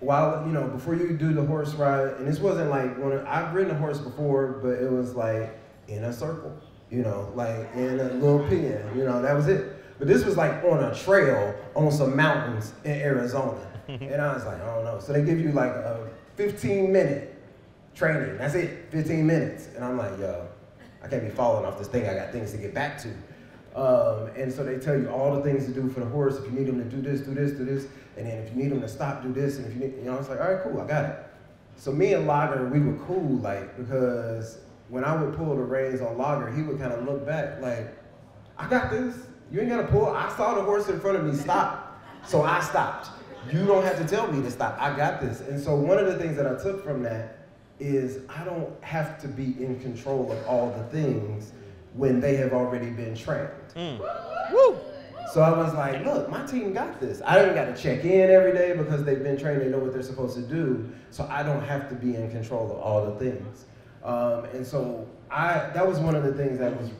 while you know, before you do the horse ride, and this wasn't like when I've ridden a horse before, but it was like in a circle, you know, like in a little pen, you know, that was it. But this was like on a trail on some mountains in Arizona, *laughs* and I was like, I don't know. So they give you like a 15 minute training. That's it, 15 minutes, and I'm like, yo, I can't be falling off this thing. I got things to get back to. Um, and so they tell you all the things to do for the horse. If you need him to do this, do this, do this. And then if you need him to stop, do this. And if you need, you know, it's like, all right, cool, I got it. So me and Lager, we were cool, like, because when I would pull the reins on Lager, he would kind of look back, like, I got this. You ain't got to pull. I saw the horse in front of me stop. So I stopped. You don't have to tell me to stop. I got this. And so one of the things that I took from that is I don't have to be in control of all the things when they have already been trained. So I was like, look, my team got this. I don't got to check in every day because they've been trained, they know what they're supposed to do. So I don't have to be in control of all the things. Um, and so I that was one of the things that was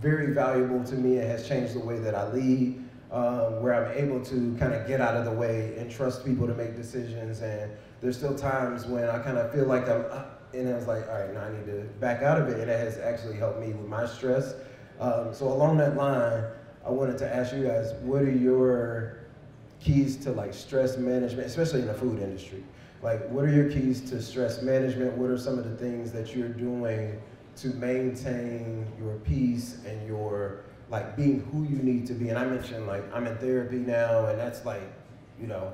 very valuable to me. It has changed the way that I lead, um, where I'm able to kind of get out of the way and trust people to make decisions. And there's still times when I kind of feel like I'm, uh, and I was like, all right, now I need to back out of it. And it has actually helped me with my stress. Um, so along that line, I wanted to ask you guys, what are your keys to like stress management, especially in the food industry? Like, what are your keys to stress management? What are some of the things that you're doing to maintain your peace and your like being who you need to be? And I mentioned like I'm in therapy now, and that's like, you know,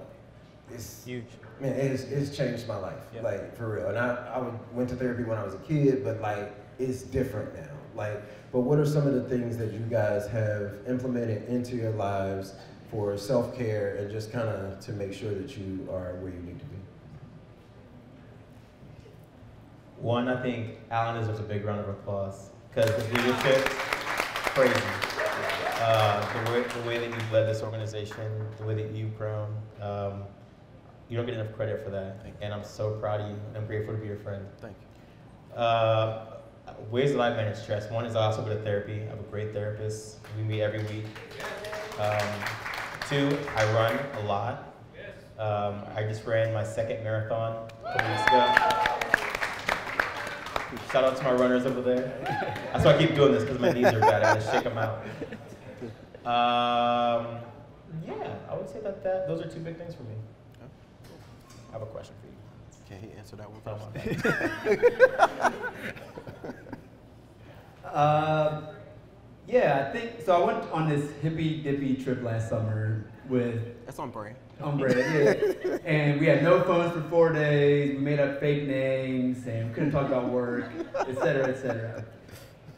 it's Huge. Man, it's, it's changed my life, Yeah. like for real. And I, I went to therapy when I was a kid, but like it's different now. Like, but what are some of the things that you guys have implemented into your lives for self care and just kind of to make sure that you are where you need to be? One, I think Allen deserves a big round of applause because his leadership, crazy. Uh, the way the way that you've led this organization, the way that you've grown, um, you don't get enough credit for that. And I'm so proud of you. And I'm grateful to be your friend. Thank you. Uh, ways that I manage stress. One is I also go to therapy. I have a great therapist. We meet every week. Um, two, I run a lot. Um, I just ran my second marathon a couple weeks ago. Shout out to my runners over there. That's why I keep doing this because my knees are bad. I gotta shake them out. Um, yeah, I would say that, that those are two big things for me. I have a question for you. Can he answer that one first? Uh, *laughs* yeah, I think so. I went on this hippy dippy trip last summer with That's on brand. Umbrella, yeah. and we had no phones for four days. We made up fake names and we couldn't talk about work, et cetera, et cetera.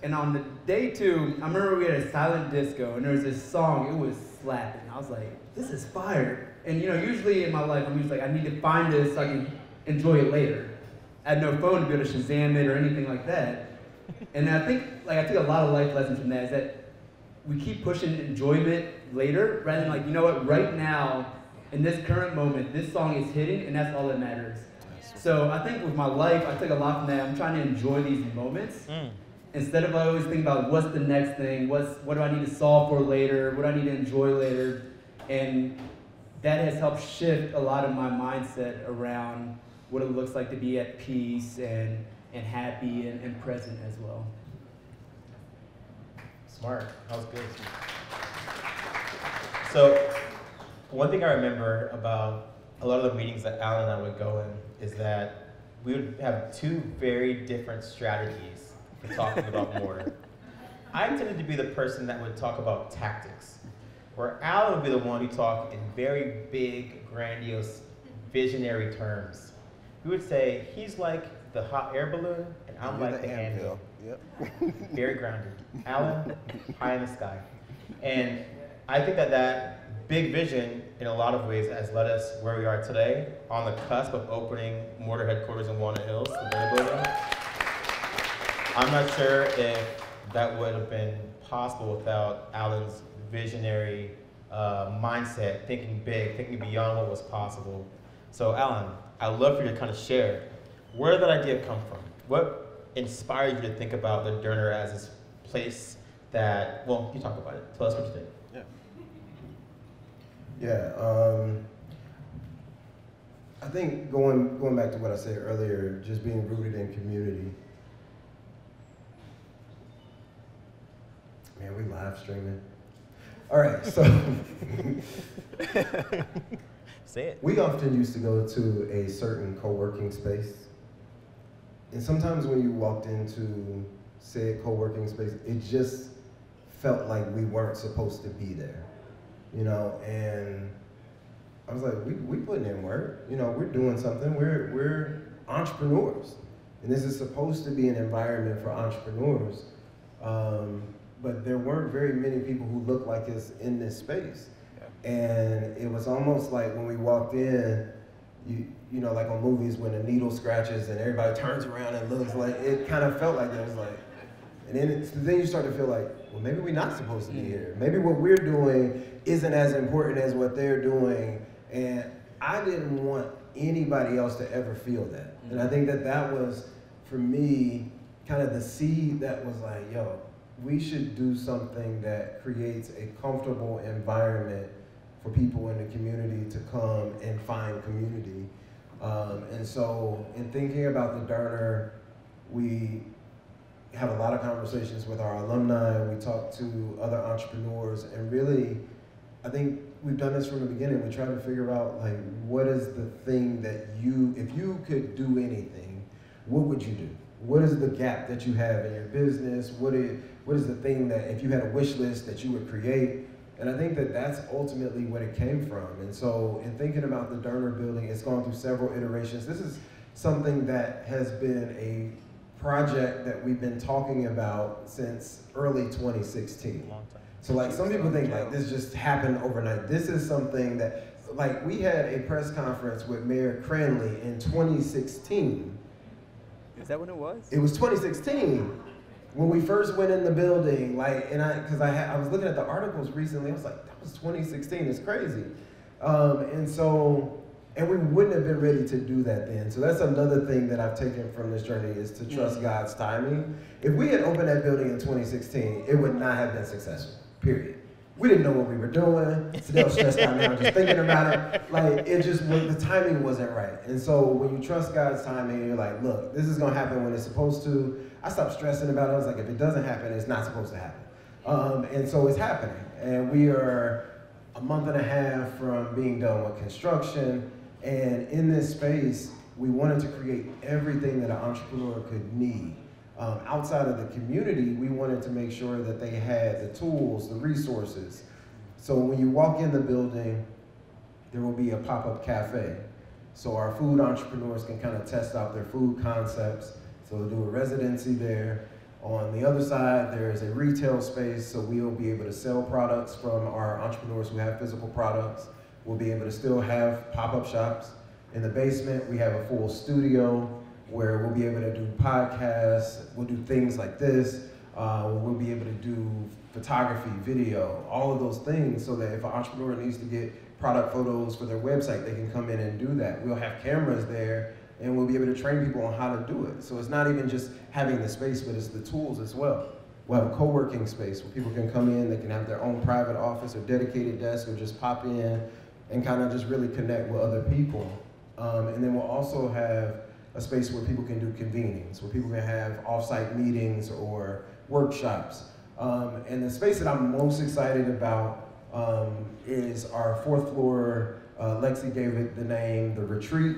And on the day two, I remember we had a silent disco and there was this song, it was slapping. I was like, this is fire. And you know, usually in my life, I'm usually like, I need to find this so I can enjoy it later. I had no phone to be able to Shazam it or anything like that. And I think, like, I took a lot of life lessons from that is that we keep pushing enjoyment later rather than like, you know what, right now, in this current moment, this song is hitting and that's all that matters. So I think with my life, I took a lot from that. I'm trying to enjoy these moments Mm. instead of always thinking about what's the next thing, what's what do I need to solve for later, what do I need to enjoy later, and that has helped shift a lot of my mindset around what it looks like to be at peace and and happy and, and present as well. Smart. That was good. So, one thing I remember about a lot of the meetings that Allen and I would go in is that we would have two very different strategies for talking about *laughs* mortar. I tended to be the person that would talk about tactics, where Allen would be the one who talked in very big, grandiose, visionary terms. We would say, he's like the hot air balloon, and I'm You're like the, anvil Yep. very grounded. Allen, high in the sky. And I think that that big vision, in a lot of ways, has led us where we are today, on the cusp of opening mortar headquarters in Walnut Hills, the Building. I'm not sure if that would have been possible without Allen's visionary uh, mindset, thinking big, thinking beyond what was possible. So, Allen, I'd love for you to kind of share where did that idea come from? What inspired you to think about the Derner as this place that, well, you talk about it. Tell us what you think. Yeah. Yeah, um, I think going going back to what I said earlier, just being rooted in community. Man, we live streaming. All right, so *laughs* Say it. we often used to go to a certain co-working space, and sometimes when you walked into said co-working space, it just felt like we weren't supposed to be there, you know. And I was like, we we putting in work, you know, we're doing something. We're we're entrepreneurs, and this is supposed to be an environment for entrepreneurs. Um, but there weren't very many people who looked like us in this space. And it was almost like when we walked in, you you know, like on movies when a needle scratches and everybody turns around and looks like it kind of felt like that. It was like, and then it's, then you start to feel like, well, maybe we're not supposed to be mm. here. Maybe what we're doing isn't as important as what they're doing. And I didn't want anybody else to ever feel that. And I mm. think that that was, for me, kind of the seed that was like, yo, we should do something that creates a comfortable environment for people in the community to come and find community. Um, and so, in thinking about the Derner, we have a lot of conversations with our alumni. We talk to other entrepreneurs, and really, I think we've done this from the beginning. We try to figure out like what is the thing that you, if you could do anything, what would you do? What is the gap that you have in your business? What is what is the thing that if you had a wish list that you would create? And I think that that's ultimately what it came from. And so, in thinking about the Derner building, it's gone through several iterations. This is something that has been a project that we've been talking about since early 2016. Long time. So like some people think like this just happened overnight. This is something that like we had a press conference with Mayor Cranley in 2016. Is that when it was? It was 2016 when we first went in the building. Like and I because I had, I was looking at the articles recently. I was like that was 2016. It's crazy. Um, and so And we wouldn't have been ready to do that then. So that's another thing that I've taken from this journey is to trust Mm-hmm. God's timing. If we had opened that building in 2016, it would not have been successful. Period. We didn't know what we were doing. Still stressed out now just thinking about it. Like it just the timing wasn't right. And so when you trust God's timing, you're like, look, this is gonna happen when it's supposed to. I stopped stressing about it. I was like, if it doesn't happen, it's not supposed to happen. Um, and so it's happening. And we are a month and a half from being done with construction. And in this space, we wanted to create everything that an entrepreneur could need. Um, outside of the community, we wanted to make sure that they had the tools, the resources. So when you walk in the building, there will be a pop-up cafe. So our food entrepreneurs can kind of test out their food concepts. So they'll do a residency there. On the other side, there is a retail space, so we'll be able to sell products from our entrepreneurs who have physical products. We'll be able to still have pop-up shops. In the basement, we have a full studio where we'll be able to do podcasts, we'll do things like this, uh, we'll be able to do photography, video, all of those things so that if an entrepreneur needs to get product photos for their website, they can come in and do that. We'll have cameras there and we'll be able to train people on how to do it. So it's not even just having the space, but it's the tools as well. We'll have a co-working space where people can come in, they can have their own private office or dedicated desk or just pop in and kind of just really connect with other people. Um, and then we'll also have a space where people can do convenings, where people can have off-site meetings or workshops. Um, and the space that I'm most excited about um, is our fourth floor. Uh, Lexi gave it the name The Retreat.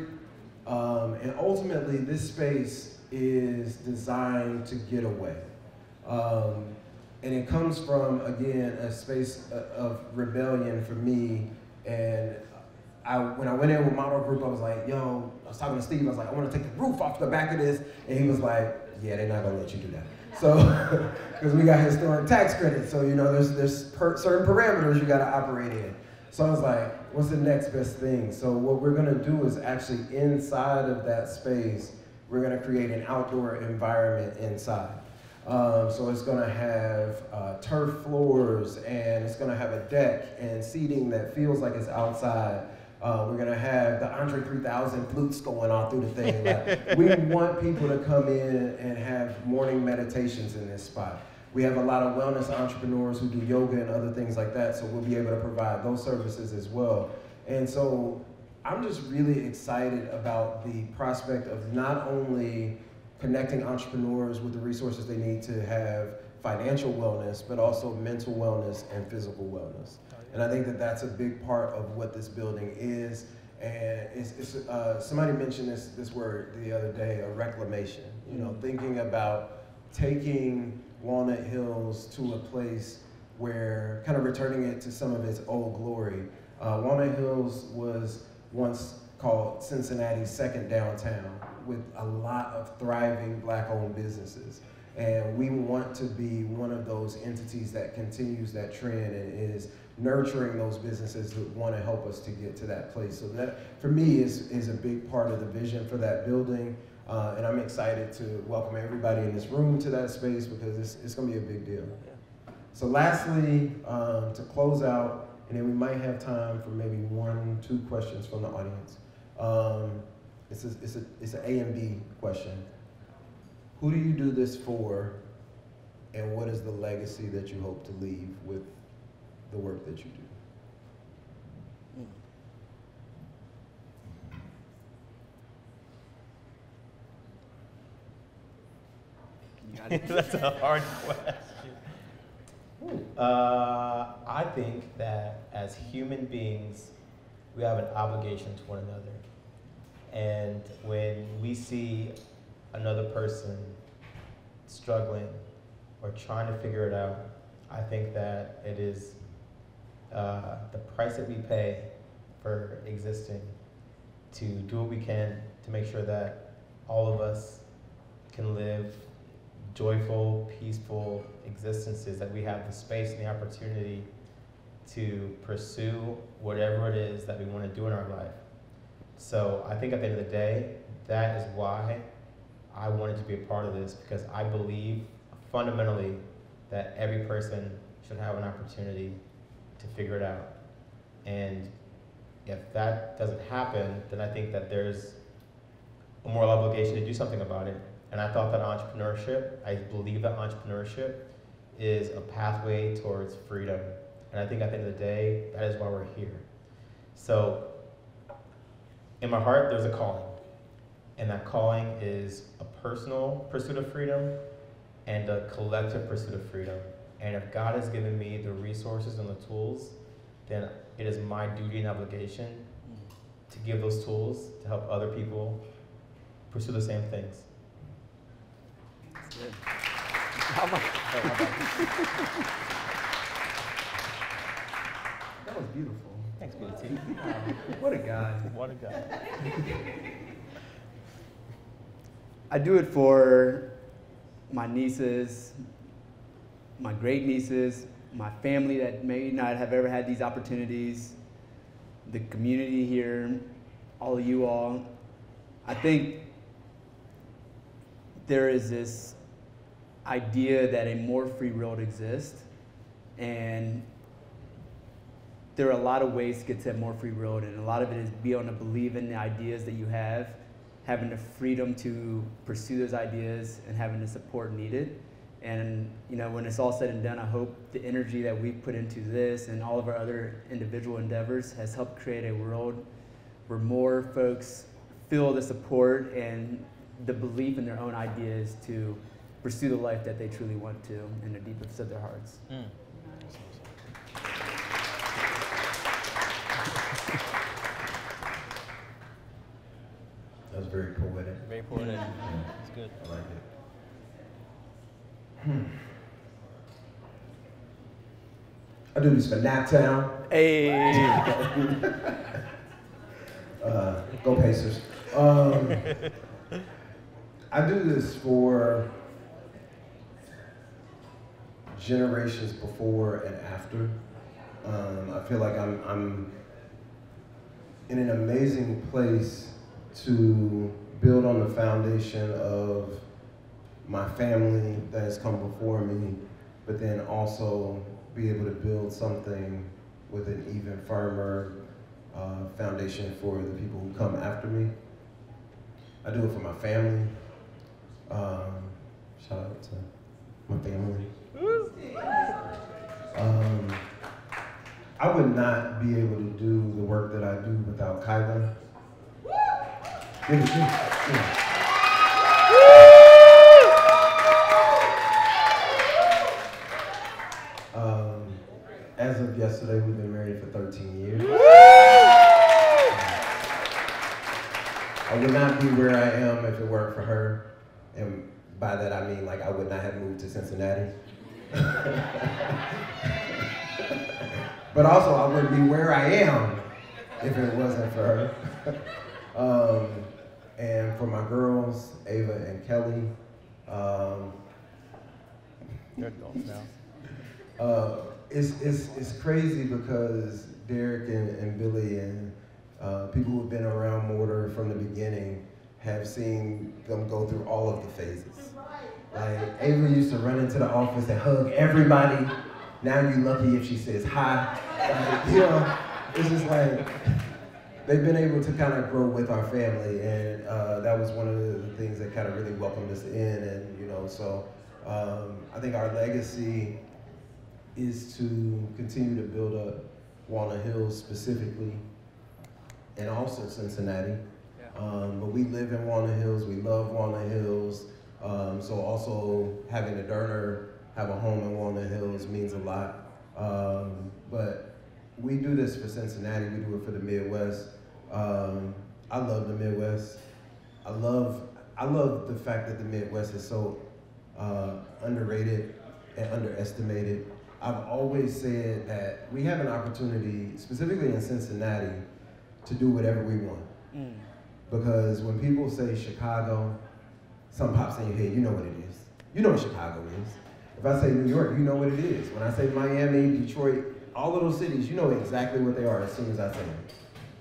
Um, and ultimately, this space is designed to get away. Um, and it comes from, again, a space of rebellion for me. And I, when I went in with Model Group, I was like, yo, I was talking to Steve, I was like, I want to take the roof off the back of this. And he was like, yeah, they're not going to let you do that. So, *laughs* because we got historic tax credits. So, you know, there's, there's per, certain parameters you got to operate in. So I was like, what's the next best thing? So what we're gonna do is actually inside of that space, we're gonna create an outdoor environment inside. Um, so it's gonna have uh, turf floors and it's gonna have a deck and seating that feels like it's outside. Uh, we're gonna have the Andre 3000 flutes going on through the thing. Like, we *laughs* want people to come in and have morning meditations in this spot. We have a lot of wellness entrepreneurs who do yoga and other things like that, so we'll be able to provide those services as well. And so I'm just really excited about the prospect of not only connecting entrepreneurs with the resources they need to have financial wellness, but also mental wellness and physical wellness. And I think that that's a big part of what this building is. And it's, it's, uh, somebody mentioned this, this word the other day, a reclamation. You know, thinking about taking Walnut Hills to a place where kind of returning it to some of its old glory. Uh, Walnut Hills was once called Cincinnati's second downtown with a lot of thriving black owned businesses. And we want to be one of those entities that continues that trend and is nurturing those businesses that want to help us to get to that place. So that, for me, is, is a big part of the vision for that building. Uh, and I'm excited to welcome everybody in this room to that space because it's, it's going to be a big deal. So lastly, um, to close out, and then we might have time for maybe one, two questions from the audience. Um, it's, a, it's, a, it's an A and B question. Who do you do this for, and what is the legacy that you hope to leave with the work that you do? You. *laughs* That's a hard question. Uh, I think that as human beings, we have an obligation to one another. And when we see another person struggling or trying to figure it out, I think that it is uh, the price that we pay for existing to do what we can to make sure that all of us can live joyful, peaceful existences, that we have the space and the opportunity to pursue whatever it is that we want to do in our life. So I think at the end of the day, that is why I wanted to be a part of this because I believe fundamentally that every person should have an opportunity to figure it out. And if that doesn't happen, then I think that there's a moral obligation to do something about it. And I thought that entrepreneurship, I believe that entrepreneurship is a pathway towards freedom. And I think at the end of the day, that is why we're here. So, in my heart, there's a calling. And that calling is a personal pursuit of freedom and a collective pursuit of freedom. And if God has given me the resources and the tools, then it is my duty and obligation to give those tools to help other people pursue the same things. How about, how about That was beautiful. Thanks, BT. Wow, um, what a guy. What a guy. I do it for my nieces, my great nieces, my family that may not have ever had these opportunities, the community here, all of you all. I think there is this idea that a more free world exists, and there are a lot of ways to get to a more free world, and a lot of it is being able to believe in the ideas that you have, having the freedom to pursue those ideas, and having the support needed. And you know, when it's all said and done, I hope the energy that we put into this and all of our other individual endeavors has helped create a world where more folks feel the support and the belief in their own ideas to pursue the life that they truly want to in the deepest of their hearts. Mm. That was very poetic. Very poetic. It's good. I like it. I do this for Naptown. Hey. *laughs* Uh, go Pacers. Um, I do this for generations before and after. Um, I feel like I'm, I'm in an amazing place to build on the foundation of my family that has come before me, but then also be able to build something with an even firmer uh, foundation for the people who come after me. I do it for my family. Um, shout out to my family. Um, I would not be able to do the work that I do without Kyla. Give it, give it. Um, as of yesterday, we've been married for 13 years. I would not be where I am if it weren't for her. And by that I mean like I would not have moved to Cincinnati. *laughs* but also I wouldn't be where I am if it wasn't for her. *laughs* um, and for my girls, Ava and Kelly. Um, They're adults now. uh, it's, it's, it's crazy because Derrick and, and Billy and uh, people who've been around Mortar from the beginning have seen them go through all of the phases. Like Avery used to run into the office and hug everybody. Now you're lucky if she says hi. Like, you know, it's just like they've been able to kind of grow with our family, and uh, that was one of the things that kind of really welcomed us in. And you know, so um, I think our legacy is to continue to build up Walnut Hills specifically, and also Cincinnati. Um, but we live in Walnut Hills. We love Walnut Hills. Um, so also having a Derner have a home in Walnut Hills means a lot. Um, but we do this for Cincinnati. We do it for the Midwest. Um, I love the Midwest. I love I love the fact that the Midwest is so uh, underrated and underestimated. I've always said that we have an opportunity, specifically in Cincinnati, to do whatever we want. Mm. Because when people say Chicago, something pops in your head, you know what it is. You know what Chicago is. If I say New York, you know what it is. When I say Miami, Detroit, all of those cities, you know exactly what they are as soon as I say them.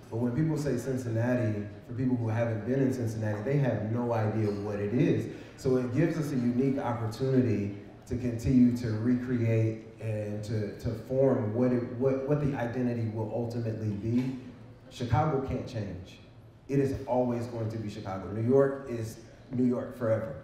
But when people say Cincinnati, for people who haven't been in Cincinnati, they have no idea what it is. So it gives us a unique opportunity to continue to recreate and to, to form what, it, what, what the identity will ultimately be Chicago can't change. It is always going to be Chicago. New York is New York forever.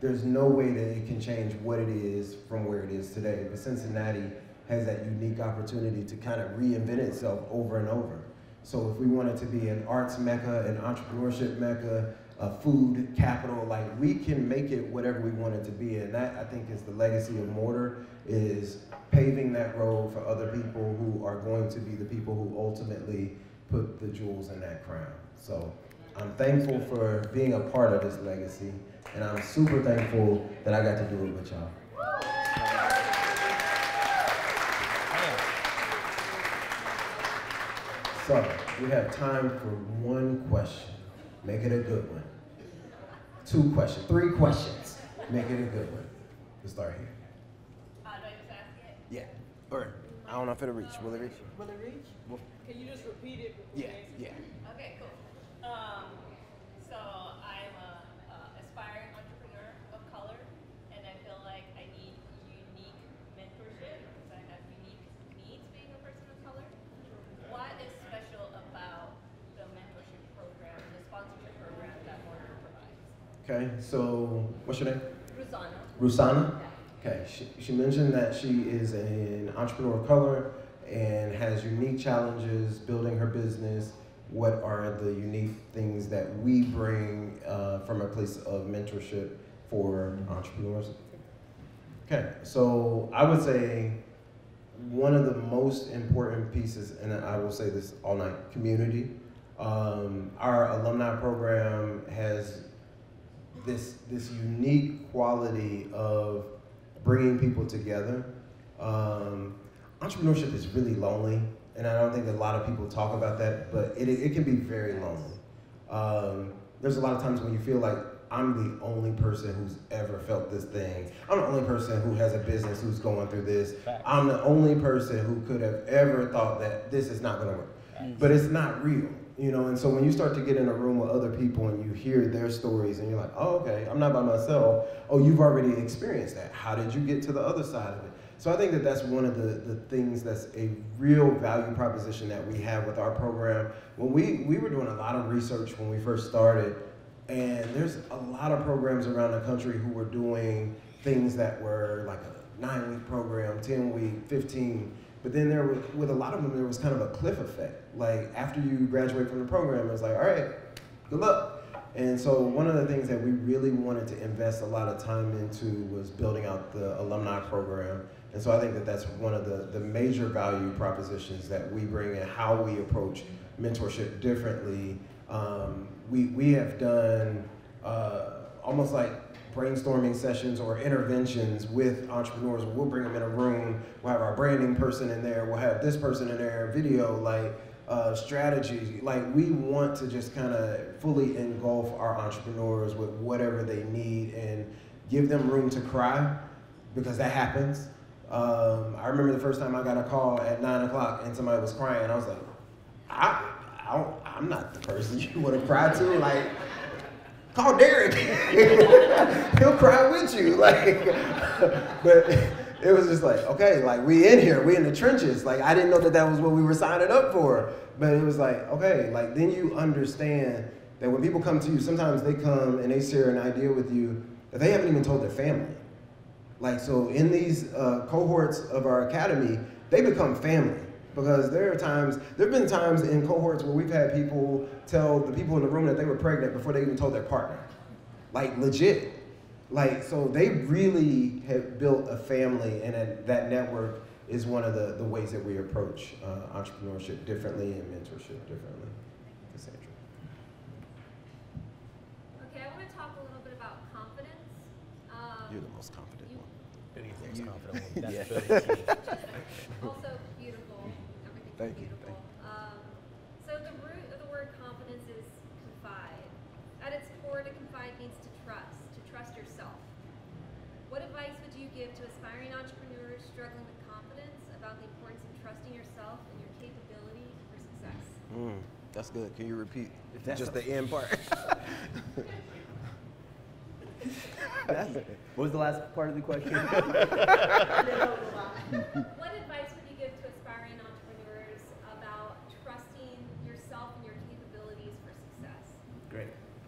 There's no way that it can change what it is from where it is today. But Cincinnati has that unique opportunity to kind of reinvent itself over and over. So if we wanted to be an arts mecca, an entrepreneurship mecca, a food capital, like we can make it whatever we want it to be. And that I think is the legacy of Mortar is paving that road for other people who are going to be the people who ultimately put the jewels in that crown. So I'm thankful for being a part of this legacy, and I'm super thankful that I got to do it with y'all. So we have time for one question. Make it a good one. Two questions, three questions. Make it a good one. We'll start here. Uh, do I just ask it? Yeah. Or I don't know if it'll reach. Will it reach? Will it reach? Well- Can you just repeat it? before Yeah, you yeah. Okay, cool. Um, so I'm an uh aspiring entrepreneur of color, and I feel like I need unique mentorship because I have unique needs being a person of color. What is special about the mentorship program, the sponsorship program that Mortar provides? Okay, so what's your name? Rosanna. Rusana? Okay, she, she mentioned that she is an entrepreneur of color and has unique challenges building her business. What are the unique things that we bring uh, from a place of mentorship for entrepreneurs? Okay, so I would say one of the most important pieces, and I will say this all night, community. Um, our alumni program has this this unique quality of bringing people together. Um, entrepreneurship is really lonely, and I don't think a lot of people talk about that, but it, it can be very lonely. Um, there's a lot of times when you feel like I'm the only person who's ever felt this thing. I'm the only person who has a business who's going through this. Facts. I'm the only person who could have ever thought that this is not going to work. But it's not real, you know. And so when you start to get in a room with other people and you hear their stories, and you're like, oh, okay, I'm not by myself. Oh, you've already experienced that. How did you get to the other side of it? So I think that that's one of the, the things that's a real value proposition that we have with our program. When we, we were doing a lot of research when we first started, and there's a lot of programs around the country who were doing things that were like a nine week program, 10 week, 15. But then there was, with a lot of them, there was kind of a cliff effect. Like after you graduate from the program, it's like, all right, good luck. And so one of the things that we really wanted to invest a lot of time into was building out the alumni program. And so I think that that's one of the, the major value propositions that we bring and how we approach mentorship differently. Um, we, we have done uh, almost like brainstorming sessions or interventions with entrepreneurs. We'll bring them in a room. We'll have our branding person in there. We'll have this person in there. Video, like uh, strategy. Like we want to just kind of fully engulf our entrepreneurs with whatever they need and give them room to cry because that happens. Um, I remember the first time I got a call at nine o'clock and somebody was crying. I was like, I, I I'm not the person you want to cry to. Like, call Derrick. *laughs* He'll cry with you. Like, but it was just like, okay, like we in here, we in the trenches. Like I didn't know that that was what we were signing up for. But it was like, okay, like then you understand that when people come to you, sometimes they come and they share an idea with you that they haven't even told their family. Like so, in these uh, cohorts of our academy, they become family because there are times, there have been times in cohorts where we've had people tell the people in the room that they were pregnant before they even told their partner. Like legit. Like, so they really have built a family, and that, that network is one of the, the ways that we approach uh, entrepreneurship differently and mentorship differently. Cassandra. Okay, I want to talk a little bit about confidence. Um, You're the most confident you- one. Benny's the most confident one. *laughs* That's Yeah. really key. also beautiful. Everything's Thank you, beautiful. Um, so the root of the word confidence is confide. At its core, to confide means to trust, to trust yourself. What advice would you give to aspiring entrepreneurs struggling with confidence about the importance of trusting yourself and your capability for success? Mm, that's good. Can you repeat That's just a- the end part? *laughs* What was the last part of the question? *laughs* *laughs* What advice would you give to aspiring entrepreneurs about trusting yourself and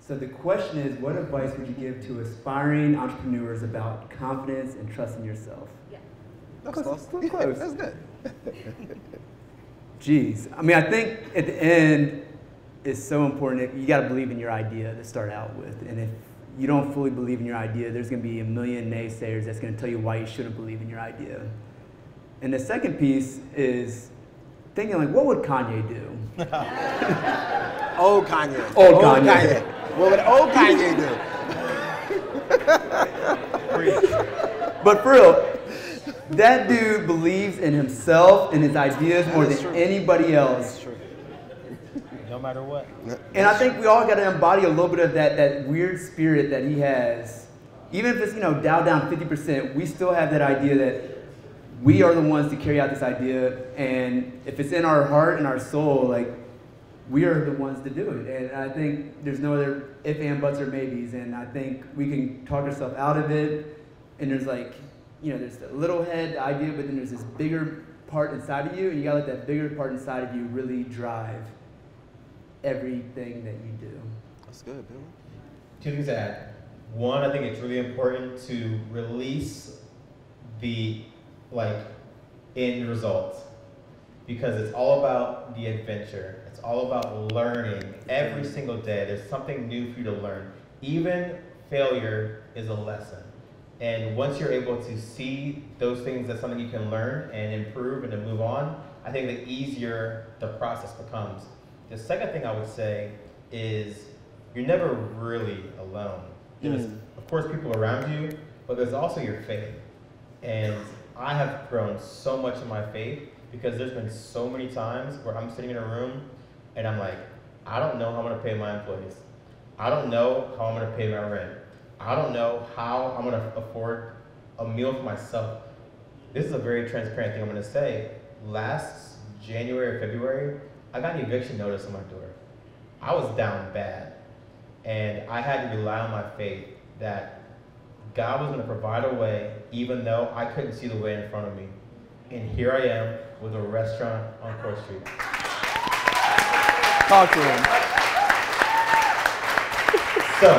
So the question is, what advice would you give to aspiring entrepreneurs about confidence and trusting yourself? Yeah. That's close. Close, Yeah, close. That's good. *laughs* Jeez, I mean, I think at the end, it's so important. that You got to believe in your idea to start out with, and if you don't fully believe in your idea, there's going to be a million naysayers that's going to tell you why you shouldn't believe in your idea. And the second piece is thinking like, what would Kanye do? *laughs* Old Kanye. Old Kanye. What would old Kanye do? *laughs* But for real, that dude believes in himself and his ideas more than true. anybody else. No matter what. And I think we all got to embody a little bit of that, that weird spirit that he has. Even if it's, you know, dialed down 50%, we still have that idea that we are the ones to carry out this idea. And if it's in our heart and our soul, like, we are mm-hmm. the ones to do it. And I think there's no other if, and, buts, or maybes. And I think we can talk ourselves out of it. And there's like, you know, there's the little head idea, but then there's this bigger part inside of you. And you got to let that bigger part inside of you really drive everything that you do. That's good, Bill. Two things to add. One, I think it's really important to release the like end result because it's all about the adventure. It's all about learning every single day. There's something new for you to learn. Even failure is a lesson. And once you're able to see those things as something you can learn and improve and to move on, I think the easier the process becomes. The second thing I would say is you're never really alone. There's, Mm. of course, people around you, but there's also your faith. And I have grown so much in my faith because there's been so many times where I'm sitting in a room and I'm like, I don't know how I'm gonna pay my employees. I don't know how I'm gonna pay my rent. I don't know how I'm gonna afford a meal for myself. This is a very transparent thing I'm gonna say. Last January or February, I got an eviction notice on my door. I was down bad. And I had to rely on my faith that God was to provide a way, even though I couldn't see the way in front of me. And here I am with a restaurant on Court Street. Talk to him. So,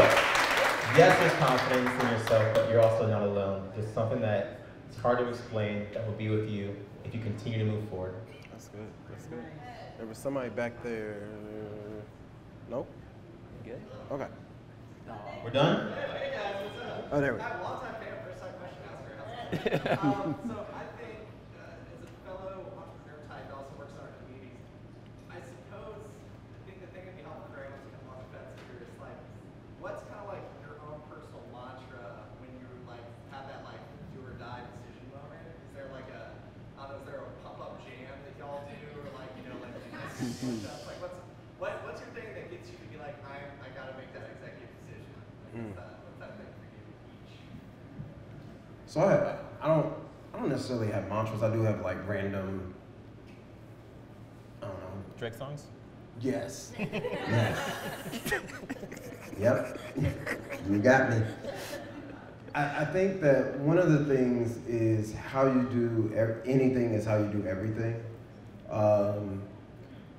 yes, there's confidence in yourself, but you're also not alone. There's something that it's hard to explain that will be with you if you continue to move forward. That's good. That's good. There was somebody back there. Nope. Good. Okay. We're done? Oh, there we go. *laughs* Um, so I think, uh, as a fellow entrepreneur type that also works in our communities, I suppose I think the thing that can be helpful for anyone to come on the fence here is like, what's kind of like your own personal mantra when you like have that like do or die decision moment? Is there like a, I don't know, is there a pump up jam that y'all do or like you know like push-ups? like what's what what's your thing that gets you to be like I I gotta make that executive decision? Like, Mm. what's that what's that thing for you each? So I, I don't, I don't necessarily have mantras. I do have like random, I don't know. Drake songs? Yes. *laughs* yes. yep. You got me. I, I think that one of the things is how you do ev- anything is how you do everything. Um,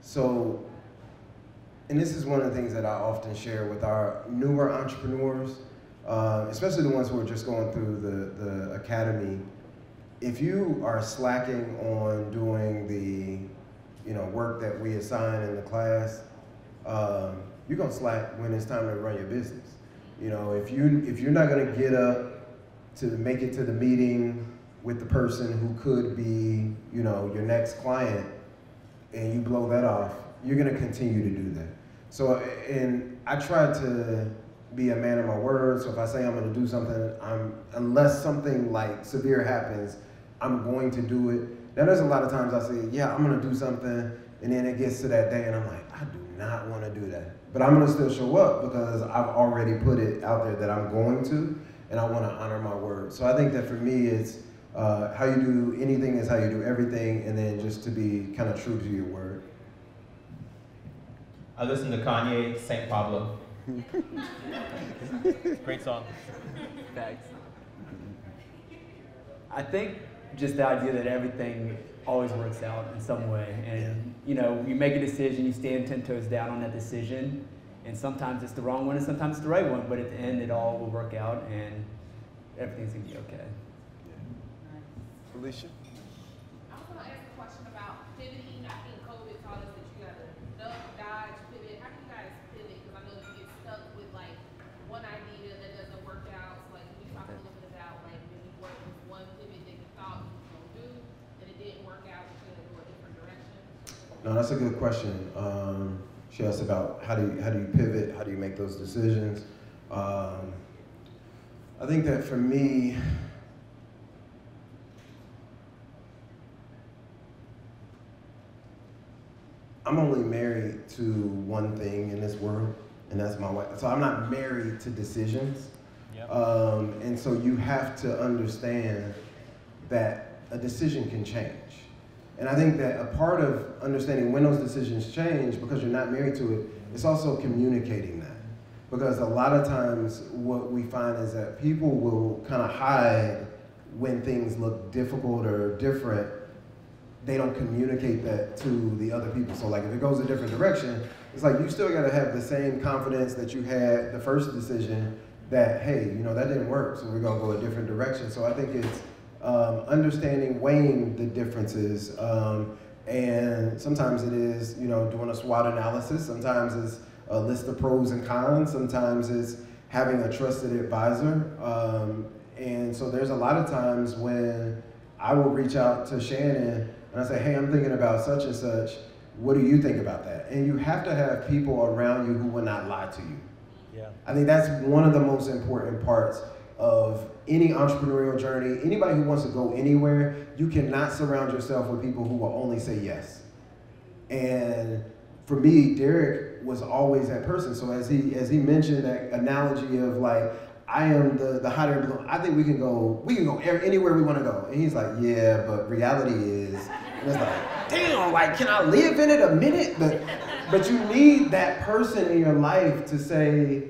so, and this is one of the things that I often share with our newer entrepreneurs, uh, especially the ones who are just going through the, the academy. If you are slacking on doing the you know, work that we assign in the class, um, you're gonna slack when it's time to run your business. You know, if you if you're not gonna get up to make it to the meeting with the person who could be, you know, your next client, and you blow that off, you're gonna continue to do that. So, and I try to be a man of my word. So if I say I'm gonna do something, I'm unless something like severe happens, I'm going to do it. Now there's a lot of times I say, yeah, I'm gonna do something, and then it gets to that day, and I'm like, I do not want to do that, but I'm gonna still show up because I've already put it out there that I'm going to, and I want to honor my word. So I think that for me, it's uh, how you do anything is how you do everything, and then just to be kind of true to your word. I listened to Kanye, St. Pablo. *laughs* Great song. Thanks. I think just the idea that everything always works out in some way. And, you know, you make a decision, you stand 10 toes down on that decision, And sometimes it's the wrong one, and sometimes it's the right one. But at the end, it all will work out, and everything's gonna be okay. Alicia? I was gonna ask a question about pivoting. I think COVID taught us that you gotta duck, dodge, pivot. How do you guys pivot? Because I know you get stuck with like one idea that doesn't work out. So like, can you talk a little bit about like when you worked with one pivot that you thought you were gonna do and it didn't work out, you should go a different direction? No, that's a good question. Um, she asked about how do you, how do you pivot, how do you make those decisions. Um, I think that for me, I'm only married to one thing in this world, and that's my wife. So I'm not married to decisions. Yep. Um, and so you have to understand that a decision can change. And I think that a part of understanding when those decisions change, because you're not married to it, it's also communicating that. Because a lot of times what we find is that people will kind of hide when things look difficult or different. They don't communicate that to the other people. So like if it goes a different direction, it's like you still gotta have the same confidence that you had the first decision that, hey, you know, that didn't work, so we're gonna go a different direction. So I think it's um, understanding, weighing the differences. Um, and sometimes it is, you know, doing a SWOT analysis. Sometimes it's a list of pros and cons. Sometimes it's having a trusted advisor. Um, and so there's a lot of times when I will reach out to Shannon and I say, hey, I'm thinking about such and such. What do you think about that? And you have to have people around you who will not lie to you. Yeah. I think that's one of the most important parts of any entrepreneurial journey. Anybody who wants to go anywhere, you cannot surround yourself with people who will only say yes. And for me, Derrick was always that person. So as he as he mentioned that analogy of like, I am the the hot air balloon. I think we can go we can go er- anywhere we want to go. And he's like, yeah, but reality is, and it's like, damn, like can I live in it a minute? But but you need that person in your life to say,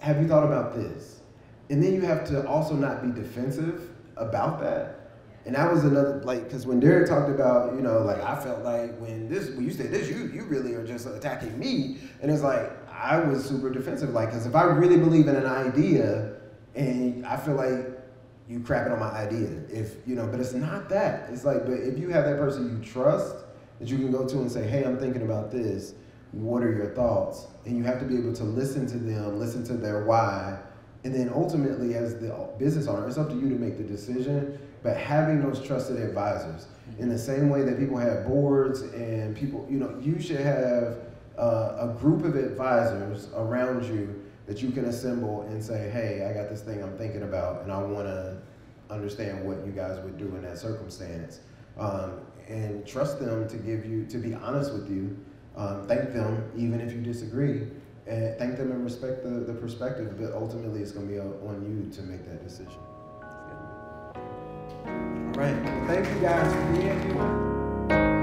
have you thought about this? And then you have to also not be defensive about that. And that was another like because when Derrick talked about you know like I felt like when this when you said this you you really are just attacking me. And it's like I was super defensive. Like because if I really believe in an idea and I feel like you crapping on my idea if you know but it's not that. It's like but if you have that person you trust that you can go to and say hey I'm thinking about this. What are your thoughts? And you have to be able to listen to them listen to their why and then ultimately, as the business owner, it's up to you to make the decision. But having those trusted advisors, in the same way that people have boards and people, you know, you should have uh, a group of advisors around you that you can assemble and say, hey, I got this thing I'm thinking about, and I want to understand what you guys would do in that circumstance. Um, and trust them to give you, to be honest with you. Um, thank them, even if you disagree and thank them and respect the, the perspective, but ultimately it's going to be on you to make that decision. All right. Thank you guys for being here.